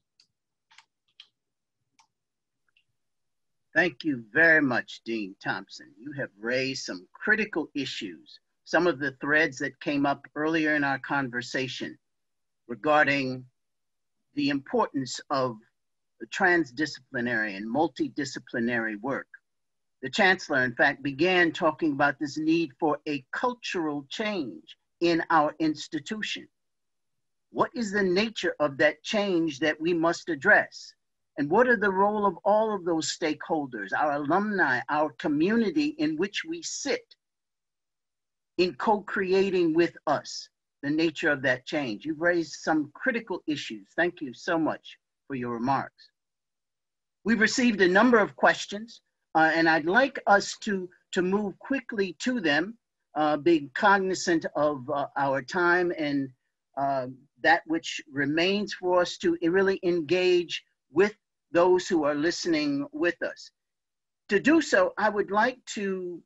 Thank you very much, Dean Thompson. You have raised some critical issues. Some of the threads that came up earlier in our conversation regarding the importance of the transdisciplinary and multidisciplinary work. The chancellor, in fact, began talking about this need for a cultural change in our institution. What is the nature of that change that we must address? And what are the role of all of those stakeholders, our alumni, our community in which we sit in co-creating with us the nature of that change? You've raised some critical issues. Thank you so much for your remarks. We've received a number of questions, uh, and I'd like us to, to move quickly to them, uh, being cognizant of uh, our time and uh, that which remains for us to really engage with those who are listening with us. To do so, I would like to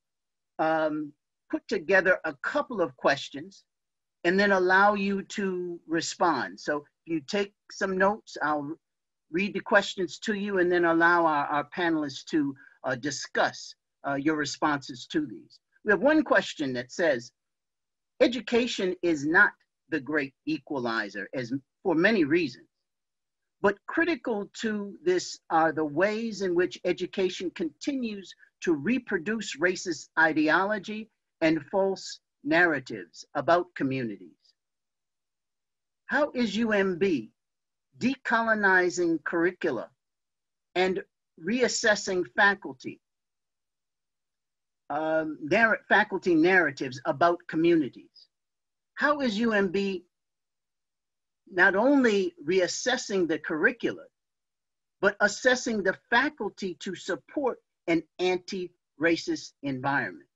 um, put together a couple of questions and then allow you to respond. So if you take some notes, I'll read the questions to you and then allow our, our panelists to uh, discuss uh, your responses to these. We have one question that says, education is not the great equalizer as for many reasons. But critical to this are the ways in which education continues to reproduce racist ideology and false narratives about communities. How is UMB decolonizing curricula and reassessing faculty, um, narr faculty narratives about communities? How is UMB not only reassessing the curricula, but assessing the faculty to support an anti-racist environment.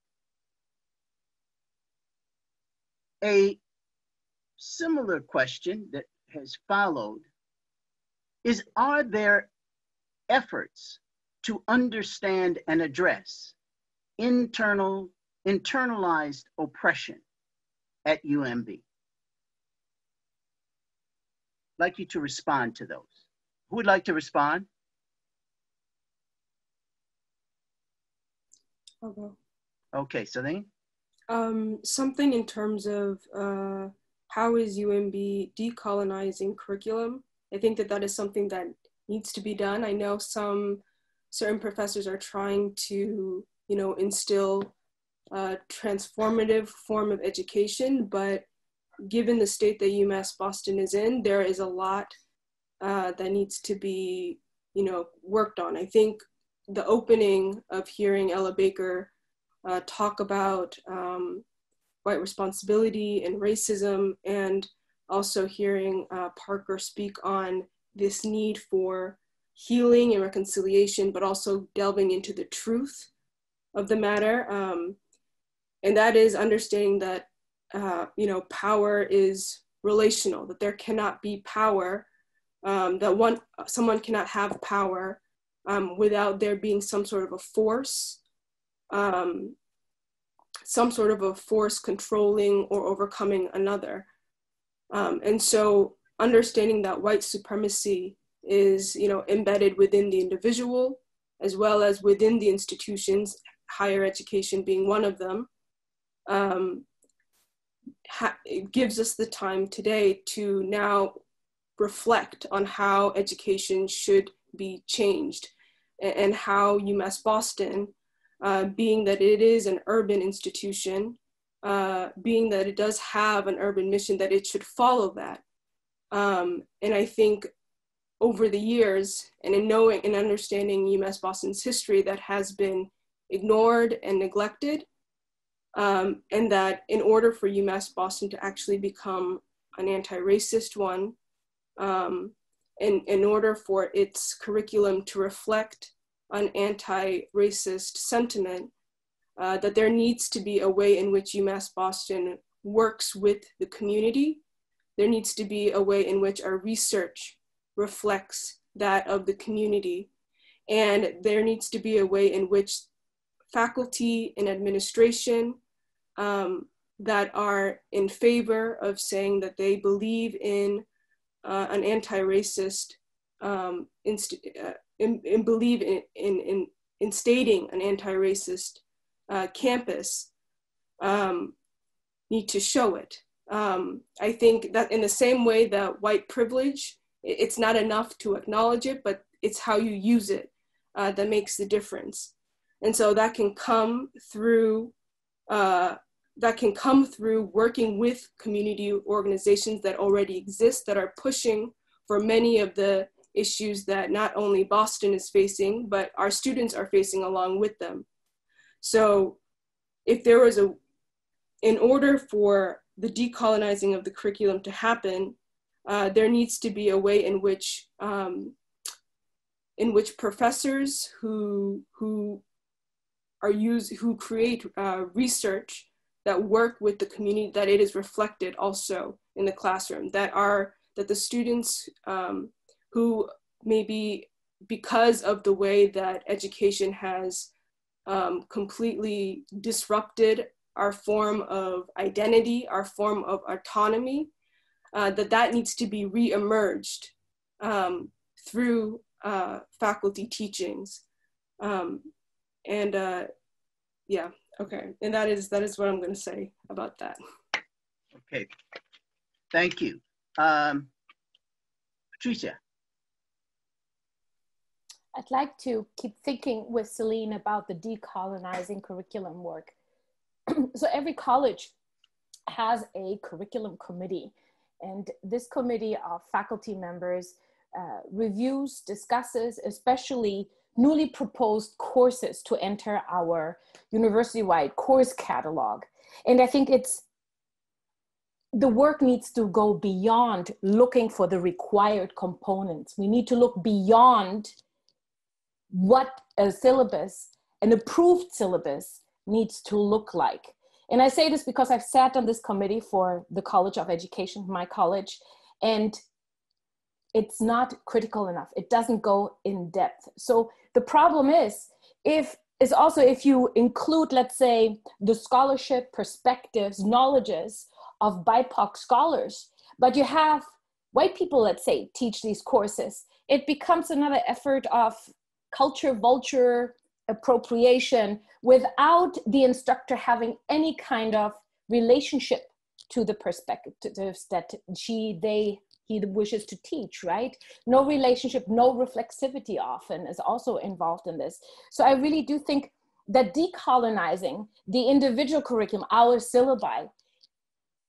A similar question that has followed is, are there efforts to understand and address internal, internalized oppression at UMB? Like you to respond to those. who would like to respond? I'll go. Okay, Celine? Um, something in terms of uh, how is UMB decolonizing curriculum? I think that that is something that needs to be done. I know some certain professors are trying to, you know, instill a transformative form of education, but given the state that UMass Boston is in, there is a lot uh, that needs to be, you know, worked on. I think the opening of hearing Ella Baker uh, talk about um, white responsibility and racism, and also hearing uh, Parker speak on this need for healing and reconciliation, but also delving into the truth of the matter. Um, and that is understanding that, uh, you know, power is relational, that there cannot be power, um, that one, someone cannot have power um, without there being some sort of a force, um, some sort of a force controlling or overcoming another. Um, and so understanding that white supremacy is you know, embedded within the individual as well as within the institutions, higher education being one of them, um, it gives us the time today to now reflect on how education should be changed and how UMass Boston, uh, being that it is an urban institution, uh, being that it does have an urban mission, that it should follow that. Um, and I think over the years and in knowing and understanding UMass Boston's history that has been ignored and neglected, um, and that in order for UMass Boston to actually become an anti-racist one, um, in, in order for its curriculum to reflect an anti-racist sentiment, uh, that there needs to be a way in which UMass Boston works with the community. There needs to be a way in which our research reflects that of the community. And there needs to be a way in which faculty and administration um, that are in favor of saying that they believe in uh, an anti-racist um, uh, in, in believe in, in, in, in stating an anti-racist uh, campus um, need to show it. Um, I think that in the same way that white privilege, it's not enough to acknowledge it, but it's how you use it uh, that makes the difference. And so that can come through uh, that can come through working with community organizations that already exist that are pushing for many of the issues that not only Boston is facing, but our students are facing along with them. So if there was a, in order for the decolonizing of the curriculum to happen, uh, there needs to be a way in which, um, in which professors who, who are used, who create uh, research that work with the community, that it is reflected also in the classroom, that are, that the students um, who maybe because of the way that education has um, completely disrupted our form of identity, our form of autonomy, uh, that that needs to be re-emerged um, through uh, faculty teachings. Um, and uh, yeah, okay. And that is, that is what I'm gonna say about that. Okay, thank you. Um, Patricia. I'd like to keep thinking with Celine about the decolonizing curriculum work. so every college has a curriculum committee and this committee of faculty members uh, reviews, discusses, especially newly proposed courses to enter our university-wide course catalog. And I think it's the work needs to go beyond looking for the required components. We need to look beyond what a syllabus, an approved syllabus, needs to look like. And I say this because I've sat on this committee for the College of Education, my college, and it's not critical enough. It doesn't go in depth. So the problem is, if is also if you include, let's say, the scholarship perspectives, knowledges of BIPOC scholars, but you have white people, let's say, teach these courses, it becomes another effort of culture vulture appropriation without the instructor having any kind of relationship to the perspectives that she, they, he wishes to teach, right? No relationship, no reflexivity often is also involved in this. So I really do think that decolonizing the individual curriculum, our syllabi,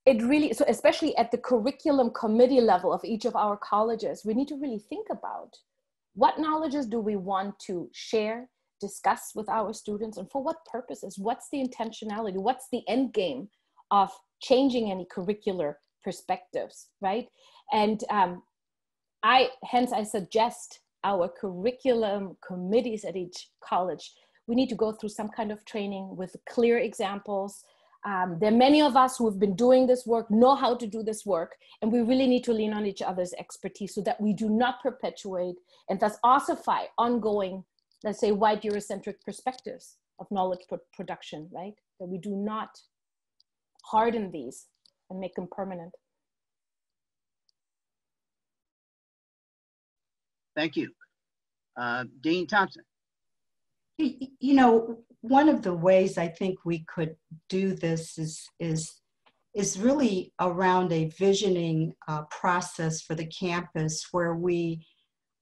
it really, so especially at the curriculum committee level of each of our colleges, we need to really think about what knowledges do we want to share, discuss with our students, and for what purposes? What's the intentionality? What's the end game of changing any curricular perspectives, right? And um, I, hence, I suggest our curriculum committees at each college. We need to go through some kind of training with clear examples. Um, there are many of us who have been doing this work, know how to do this work, and we really need to lean on each other's expertise so that we do not perpetuate and thus ossify ongoing, let's say, white Eurocentric perspectives of knowledge production, right? That we do not harden these and make them permanent. Thank you. Uh, Dean Thompson. You know, one of the ways I think we could do this is, is, is really around a visioning uh, process for the campus where we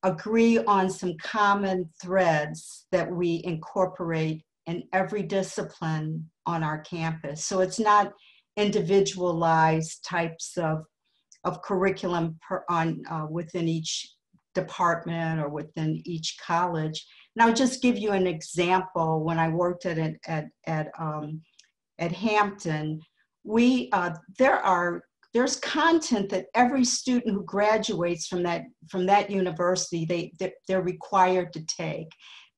agree on some common threads that we incorporate in every discipline on our campus. So it's not individualized types of, of curriculum per, on, uh, within each department or within each college. And I'll just give you an example. When I worked at at at um, at Hampton, we uh, there are there's content that every student who graduates from that from that university they they're required to take.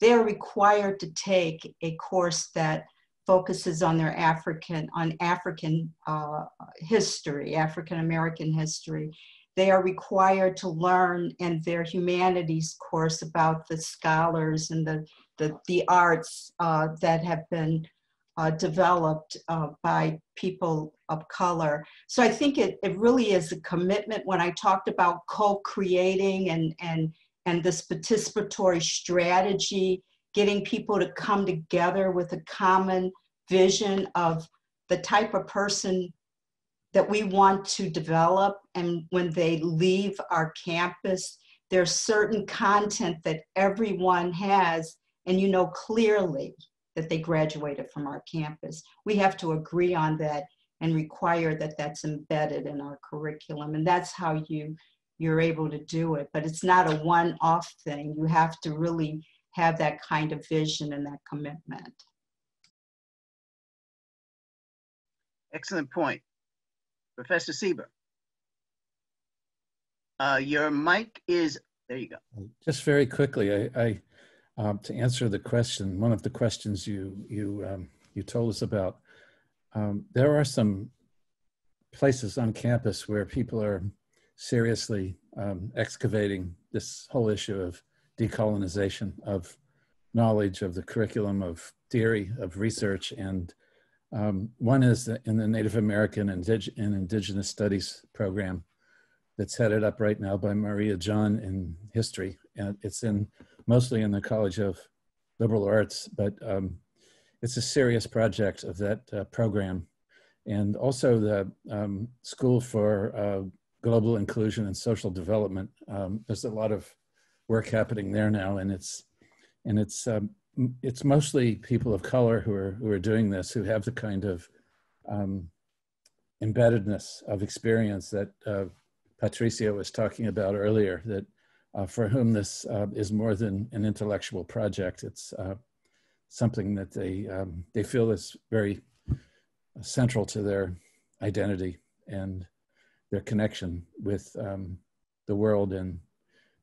They're required to take a course that focuses on their African on African uh, history, African American history. They are required to learn in their humanities course about the scholars and the, the, the arts uh, that have been uh, developed uh, by people of color. So I think it, it really is a commitment when I talked about co-creating and, and, and this participatory strategy, getting people to come together with a common vision of the type of person that we want to develop. And when they leave our campus, there's certain content that everyone has, and you know clearly that they graduated from our campus. We have to agree on that and require that that's embedded in our curriculum. And that's how you you're able to do it. But it's not a one-off thing. You have to really have that kind of vision and that commitment. Excellent point. Professor Sieber. Uh, your mic is, there you go. Just very quickly, I, I um, to answer the question, one of the questions you, you, um, you told us about, um, there are some places on campus where people are seriously um, excavating this whole issue of decolonization of knowledge of the curriculum of theory of research and um, one is in the Native American and, and Indigenous Studies program that's headed up right now by Maria John in history. And it's in mostly in the College of Liberal Arts, but um, it's a serious project of that uh, program. And also the um, School for uh, Global Inclusion and Social Development. Um, there's a lot of work happening there now, and it's and it's um, it's mostly people of color who are who are doing this who have the kind of um, embeddedness of experience that uh, Patricia was talking about earlier. That uh, for whom this uh, is more than an intellectual project, it's uh, something that they um, they feel is very central to their identity and their connection with um, the world and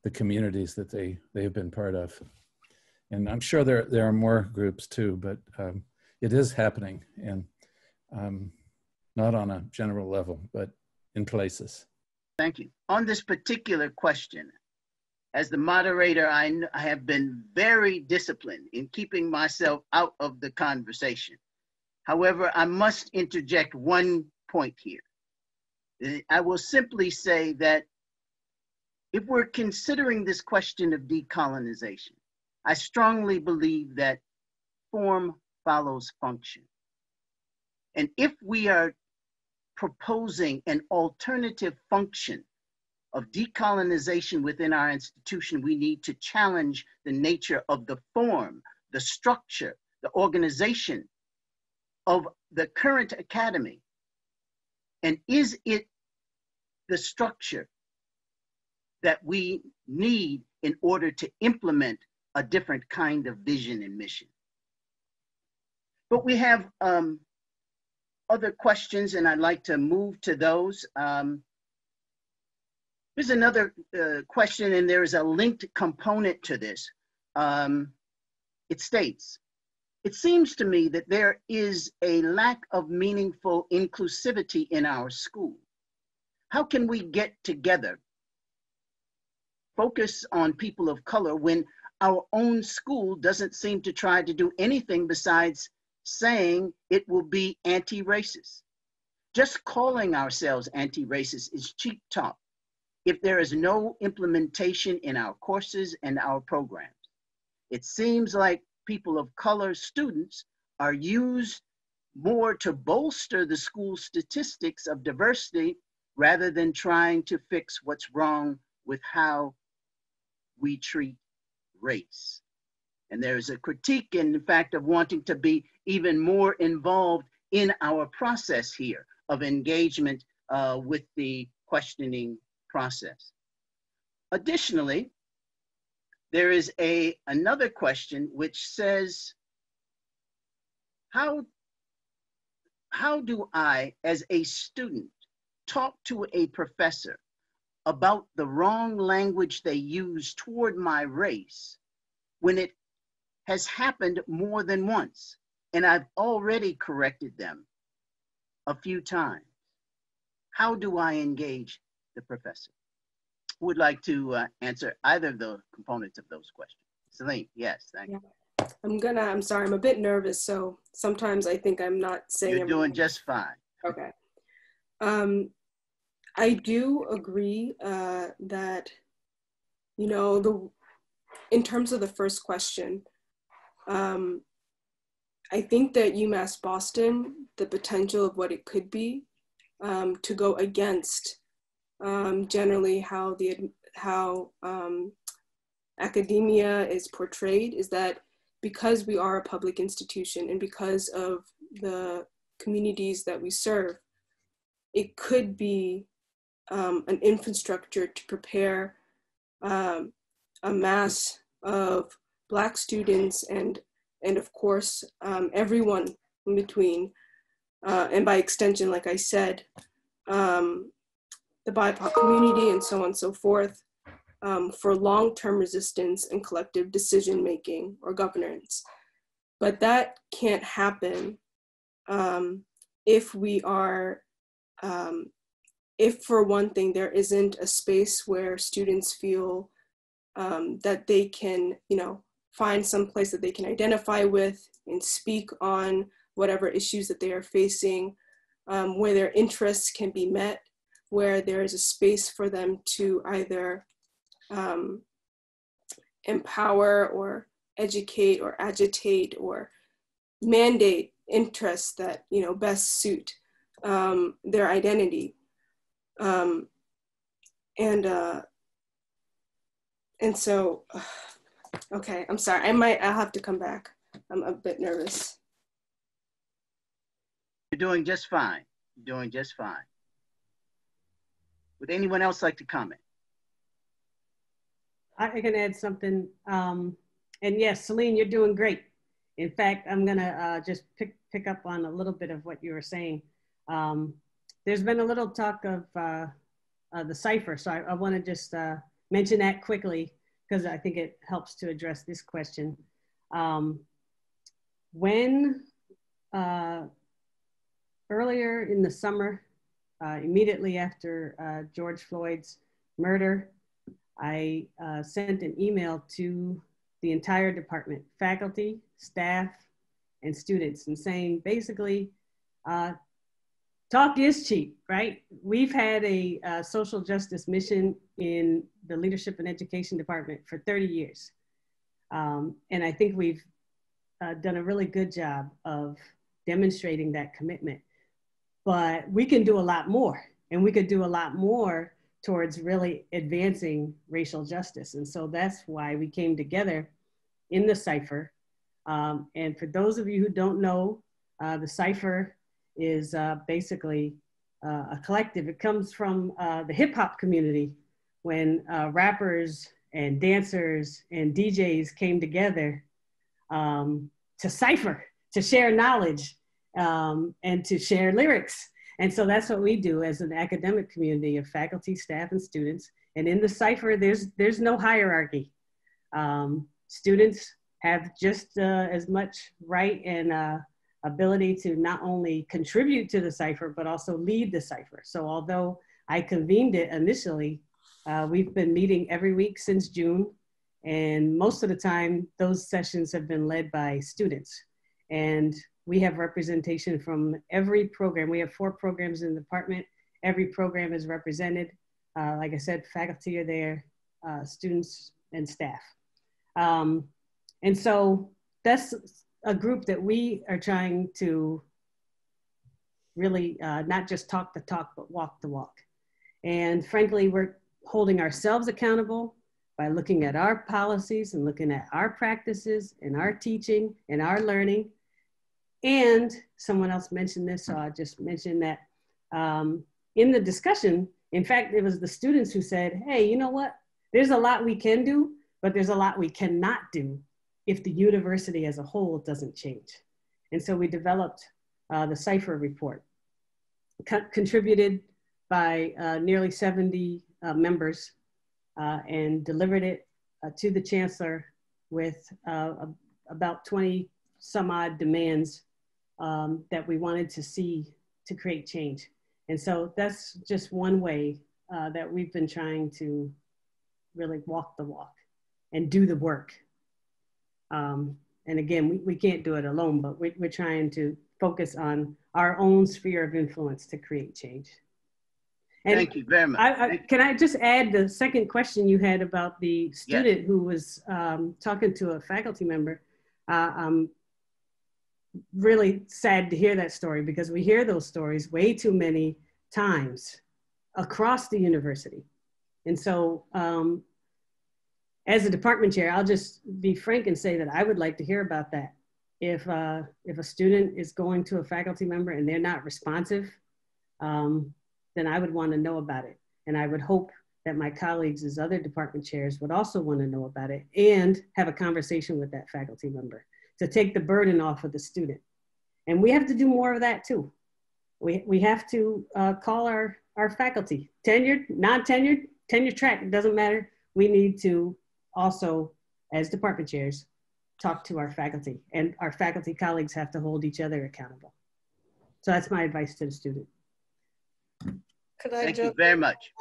the communities that they they have been part of and I'm sure there there are more groups too, but um, it is happening, and um, not on a general level, but in places. Thank you. On this particular question, as the moderator, I, I have been very disciplined in keeping myself out of the conversation. However, I must interject one point here. I will simply say that if we're considering this question of decolonization, I strongly believe that form follows function. And if we are proposing an alternative function of decolonization within our institution, we need to challenge the nature of the form, the structure, the organization of the current academy. And is it the structure that we need in order to implement a different kind of vision and mission? But we have um, other questions, and I'd like to move to those. Um, Here's another uh, question, and there is a linked component to this. Um, it states, it seems to me that there is a lack of meaningful inclusivity in our school. How can we get together, focus on people of color when our own school doesn't seem to try to do anything besides saying it will be anti-racist? Just calling ourselves anti-racist is cheap talk if there is no implementation in our courses and our programs. It seems like people of color students are used more to bolster the school statistics of diversity rather than trying to fix what's wrong with how we treat race. And there's a critique, in fact, of wanting to be even more involved in our process here of engagement uh, with the questioning process. Additionally, there is a, another question which says, how, how do I, as a student, talk to a professor about the wrong language they use toward my race when it has happened more than once and I've already corrected them a few times? How do I engage the professor. Would like to uh, answer either of the components of those questions? Celine, yes, thank you. I'm gonna, I'm sorry, I'm a bit nervous, so sometimes I think I'm not saying You're doing just fine. Okay. Um, I do agree uh, that, you know, the in terms of the first question, um, I think that UMass Boston, the potential of what it could be um, to go against um, generally how the how um, academia is portrayed is that because we are a public institution and because of the communities that we serve, it could be um, an infrastructure to prepare um, a mass of Black students and, and of course, um, everyone in between. Uh, and by extension, like I said, um, the BIPOC community, and so on and so forth, um, for long-term resistance and collective decision-making or governance. But that can't happen um, if we are, um, if for one thing, there isn't a space where students feel um, that they can, you know, find some place that they can identify with and speak on whatever issues that they are facing, um, where their interests can be met where there is a space for them to either um, empower or educate or agitate or mandate interests that you know best suit um, their identity um, and uh, and so okay i'm sorry i might i'll have to come back i'm a bit nervous you're doing just fine you're doing just fine would anyone else like to comment? I can add something. Um, and yes, Celine, you're doing great. In fact, I'm gonna uh, just pick, pick up on a little bit of what you were saying. Um, there's been a little talk of uh, uh, the cipher, so I, I wanna just uh, mention that quickly because I think it helps to address this question. Um, when uh, earlier in the summer, uh, immediately after uh, George Floyd's murder, I sent an email to the entire department, faculty, staff, and students, and saying basically, talk is cheap, right? We've had a, a social justice mission in the Leadership and Education Department for 30 years. Um, and I think we've uh, done a really good job of demonstrating that commitment. But we can do a lot more, and we could do a lot more towards really advancing racial justice. And so that's why we came together in the cipher. Um, and for those of you who don't know, uh, the cipher is uh, basically uh, a collective. It comes from uh, the hip hop community when uh, rappers and dancers and DJs came together um, to cipher, to share knowledge, um, and to share lyrics. And so that's what we do as an academic community of faculty, staff, and students. And in the cipher, there's there's no hierarchy. Um, students have just uh, as much right and uh, ability to not only contribute to the cipher, but also lead the cipher. So although I convened it initially, uh, we've been meeting every week since June. And most of the time, those sessions have been led by students. And we have representation from every program. We have four programs in the department. Every program is represented. Uh, like I said, faculty are there, uh, students and staff. Um, and so that's a group that we are trying to really uh, not just talk the talk, but walk the walk. And frankly, we're holding ourselves accountable by looking at our policies and looking at our practices and our teaching and our learning. And someone else mentioned this, so I just mentioned that um, in the discussion, in fact, it was the students who said, hey, you know what? There's a lot we can do, but there's a lot we cannot do if the university as a whole doesn't change. And so we developed uh, the CIPHER report, co contributed by uh, nearly 70 uh, members uh, and delivered it uh, to the chancellor with uh, about 20 some odd demands um, that we wanted to see to create change. And so that's just one way that we've been trying to really walk the walk and do the work um, and again, we, we can't do it alone, but we, we're trying to focus on our own sphere of influence to create change. And Thank you very much. I, I, can I just add the second question you had about the student yes. who was um, talking to a faculty member? Uh, I'm really sad to hear that story because we hear those stories way too many times across the university. And so um, as a department chair, I'll just be frank and say that I would like to hear about that. If, uh, if a student is going to a faculty member and they're not responsive, um, then I would want to know about it. And I would hope that my colleagues as other department chairs would also want to know about it and have a conversation with that faculty member to take the burden off of the student. And we have to do more of that too. We, we have to uh, call our, our faculty, tenured, non-tenured, tenure track, it doesn't matter. We need to also, as department chairs, talk to our faculty and our faculty colleagues have to hold each other accountable. So that's my advice to the student. Could I Thank you very much.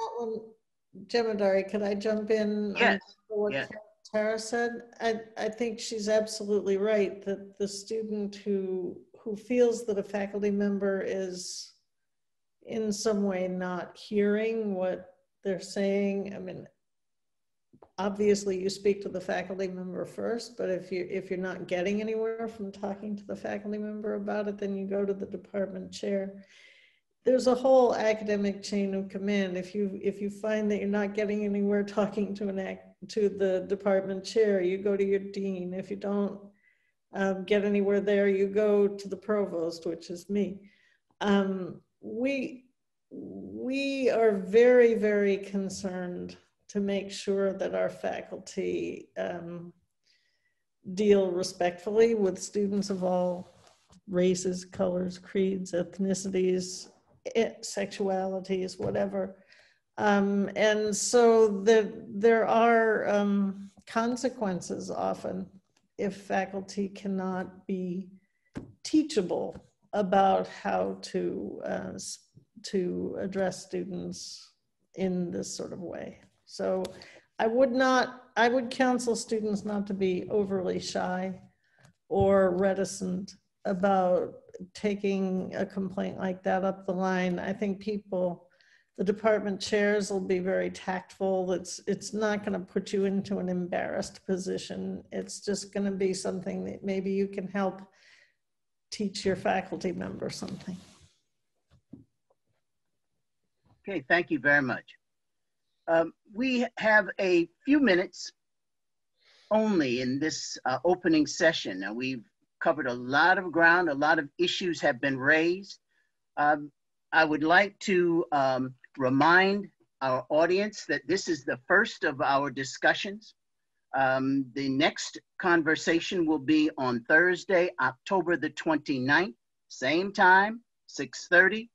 Jemadari, could I jump in? Yes. what yes. Tara said? I, I think she's absolutely right that the student who who feels that a faculty member is in some way not hearing what they're saying. I mean, obviously you speak to the faculty member first, but if you if you're not getting anywhere from talking to the faculty member about it, then you go to the department chair. There's a whole academic chain of command. If you if you find that you're not getting anywhere talking to an act, to the department chair, you go to your dean. If you don't um, get anywhere there, you go to the provost, which is me. Um, we we are very very concerned to make sure that our faculty um, deal respectfully with students of all races, colors, creeds, ethnicities, sexualities, whatever. Um, and so the, there are um, consequences often if faculty cannot be teachable about how to, uh, to address students in this sort of way. So I would not, I would counsel students not to be overly shy or reticent about taking a complaint like that up the line. I think people the department chairs will be very tactful. It's, it's not going to put you into an embarrassed position. It's just going to be something that maybe you can help teach your faculty member something. Okay, thank you very much. Um, we have a few minutes only in this uh, opening session. and we've covered a lot of ground, a lot of issues have been raised. Um, I would like to um, remind our audience that this is the first of our discussions. Um, the next conversation will be on Thursday, October the 29th, same time, 6.30.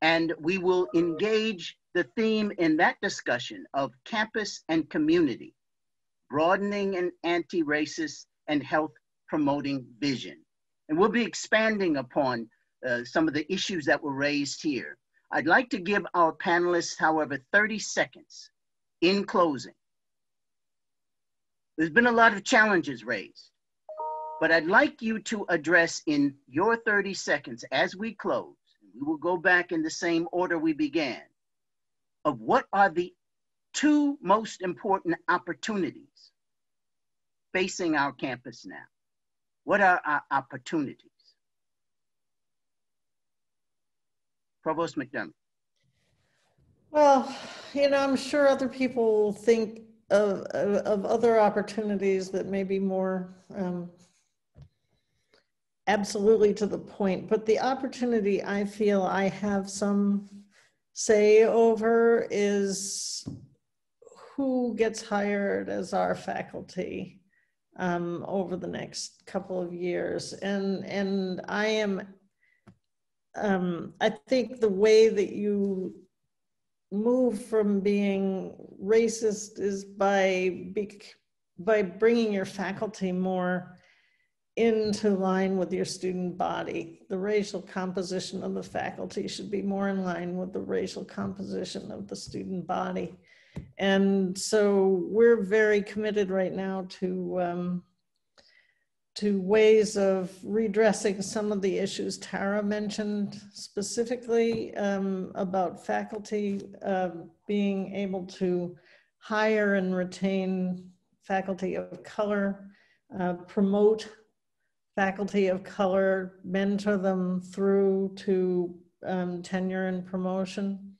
And we will engage the theme in that discussion of campus and community, broadening an anti-racist and health promoting vision. And we'll be expanding upon uh, some of the issues that were raised here. I'd like to give our panelists, however, 30 seconds in closing. There's been a lot of challenges raised, but I'd like you to address in your 30 seconds as we close, we will go back in the same order we began, of what are the two most important opportunities facing our campus now? What are our opportunities? Provost McDermott. Well, you know, I'm sure other people think of, of, of other opportunities that may be more um, absolutely to the point, but the opportunity I feel I have some say over is who gets hired as our faculty um, over the next couple of years. And, and I am, um, I think the way that you move from being racist is by, by bringing your faculty more into line with your student body. The racial composition of the faculty should be more in line with the racial composition of the student body. And so we're very committed right now to um, to ways of redressing some of the issues Tara mentioned specifically um, about faculty uh, being able to hire and retain faculty of color, uh, promote faculty of color, mentor them through to um, tenure and promotion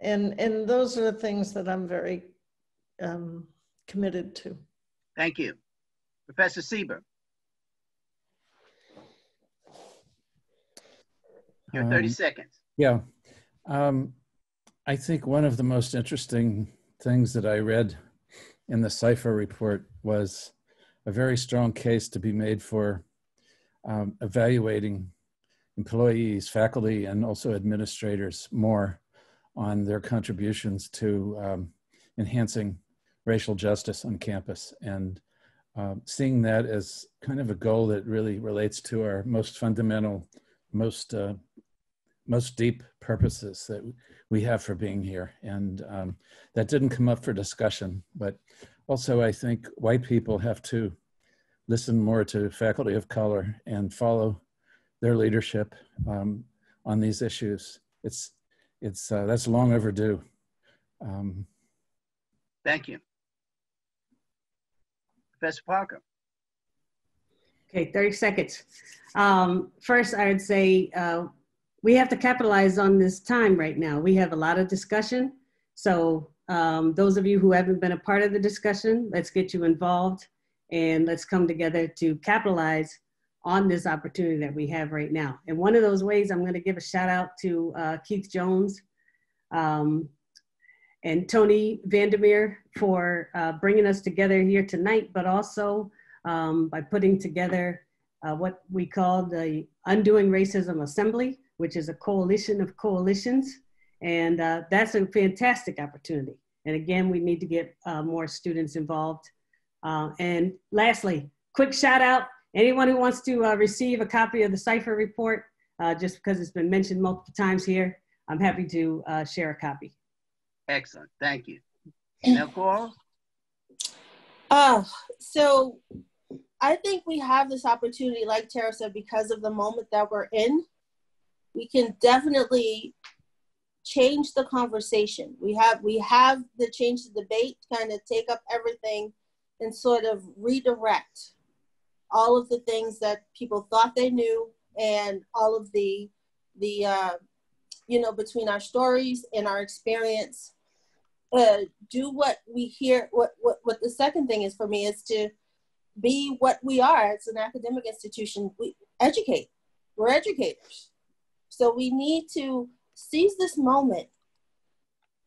and and those are the things that I'm very um, committed to. Thank you, Professor Sieber. Your 30 um, seconds. Yeah. Um, I think one of the most interesting things that I read in the Cypher report was a very strong case to be made for um, evaluating employees, faculty, and also administrators more on their contributions to um, enhancing racial justice on campus and uh, seeing that as kind of a goal that really relates to our most fundamental, most uh, most deep purposes that we have for being here. And um, that didn't come up for discussion, but also I think white people have to listen more to faculty of color and follow their leadership um, on these issues. It's it's uh, that's long overdue. Um, Thank you. Professor Parker. Okay, 30 seconds. Um, first, I would say uh, we have to capitalize on this time right now. We have a lot of discussion. So um, those of you who haven't been a part of the discussion, let's get you involved and let's come together to capitalize on this opportunity that we have right now. And one of those ways, I'm going to give a shout out to uh, Keith Jones um, and Tony Van Der Meer for uh, bringing us together here tonight, but also um, by putting together uh, what we call the Undoing Racism Assembly, which is a coalition of coalitions. And uh, that's a fantastic opportunity. And again, we need to get uh, more students involved. Uh, and lastly, quick shout out Anyone who wants to uh, receive a copy of the Cypher report, uh, just because it's been mentioned multiple times here, I'm happy to uh, share a copy. Excellent, thank you. Now, Coral? Uh, so I think we have this opportunity, like Tara said, because of the moment that we're in. We can definitely change the conversation. We have we have the change the debate, kind of take up everything and sort of redirect all of the things that people thought they knew and all of the the uh, you know between our stories and our experience. Uh, do what we hear what, what what the second thing is for me is to be what we are as an academic institution. We educate. We're educators. So we need to seize this moment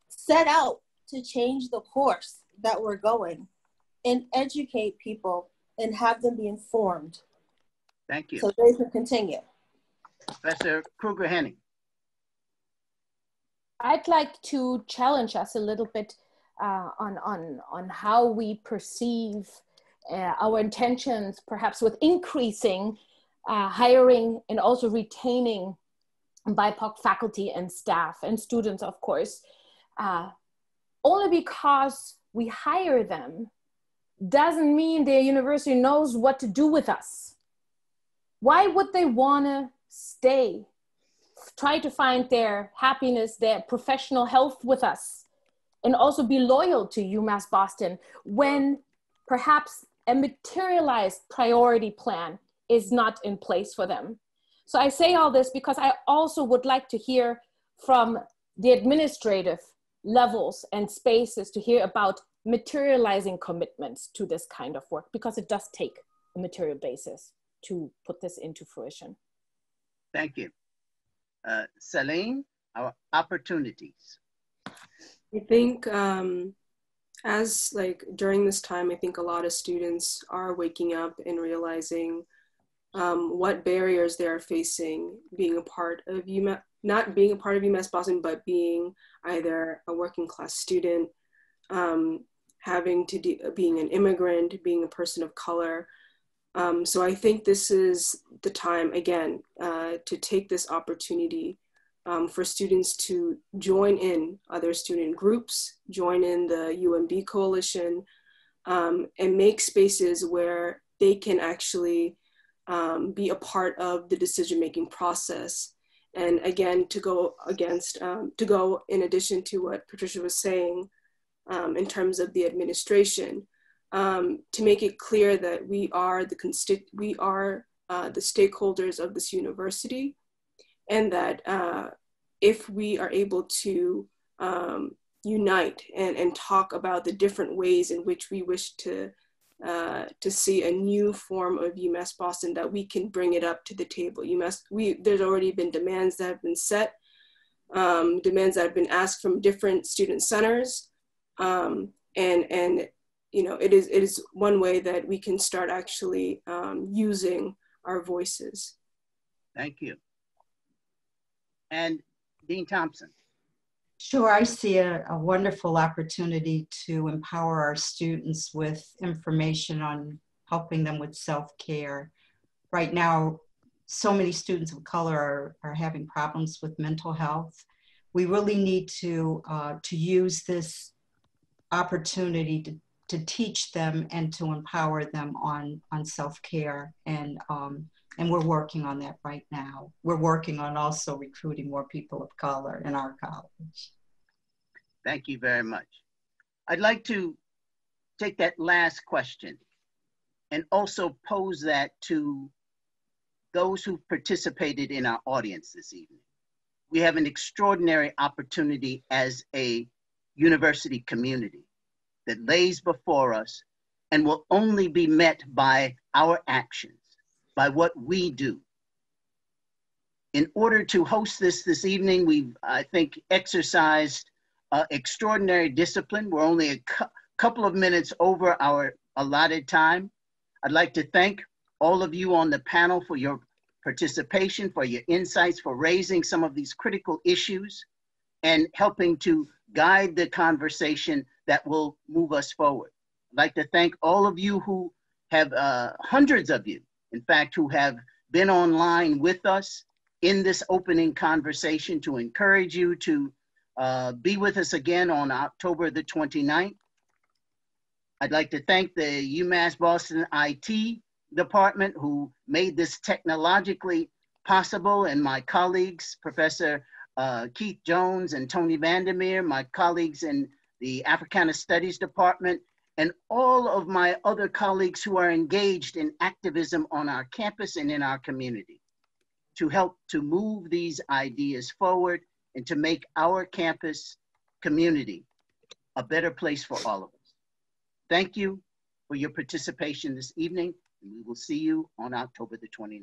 set out to change the course that we're going and educate people and have them be informed Thank you. so they can continue Professor Krueger-Henney. I'd like to challenge us a little bit uh, on, on, on how we perceive uh, our intentions, perhaps with increasing uh, hiring and also retaining BIPOC faculty and staff and students, of course, uh, only because we hire them doesn't mean their university knows what to do with us. Why would they want to stay, try to find their happiness, their professional health with us, and also be loyal to UMass Boston when perhaps a materialized priority plan is not in place for them. So I say all this because I also would like to hear from the administrative levels and spaces to hear about materializing commitments to this kind of work because it does take a material basis to put this into fruition. Thank you. Uh, Celine, our opportunities. I think um, as like during this time, I think a lot of students are waking up and realizing um, what barriers they are facing being a part of UMass, not being a part of UMass Boston, but being either a working class student, um, having to do, being an immigrant, being a person of color. Um, so I think this is the time again uh, to take this opportunity um, for students to join in other student groups, join in the UMB coalition, um, and make spaces where they can actually um, be a part of the decision making process. And again, to go against, um, to go in addition to what Patricia was saying um, in terms of the administration, um, to make it clear that we are the consti- we are uh, the stakeholders of this university, and that uh, if we are able to um, unite and, and talk about the different ways in which we wish to uh, to see a new form of UMass Boston that we can bring it up to the table. UMass, we there's already been demands that have been set, um, demands that have been asked from different student centers, um, and and you know it is it is one way that we can start actually um, using our voices. Thank you. And Dean Thompson. Sure, I see a, a, wonderful opportunity to empower our students with information on helping them with self-care. Right now, so many students of color are, are having problems with mental health. We really need to, uh, to use this opportunity to, to teach them and to empower them on, on self-care and um, and we're working on that right now. We're working on also recruiting more people of color in our college. Thank you very much. I'd like to take that last question and also pose that to those who participated in our audience this evening. We have an extraordinary opportunity as a university community that lays before us and will only be met by our actions by what we do. In order to host this this evening, we've, I think, exercised uh, extraordinary discipline. We're only a cu couple of minutes over our allotted time. I'd like to thank all of you on the panel for your participation, for your insights, for raising some of these critical issues and helping to guide the conversation that will move us forward. I'd like to thank all of you who have, uh, hundreds of you in fact, who have been online with us in this opening conversation to encourage you to uh, be with us again on October the 29th. I'd like to thank the UMass Boston IT department who made this technologically possible and my colleagues, Professor uh, Keith Jones and Tony Van Der Meer, my colleagues in the Africana Studies Department, and all of my other colleagues who are engaged in activism on our campus and in our community to help to move these ideas forward and to make our campus community a better place for all of us. Thank you for your participation this evening, and we will see you on October the 29th.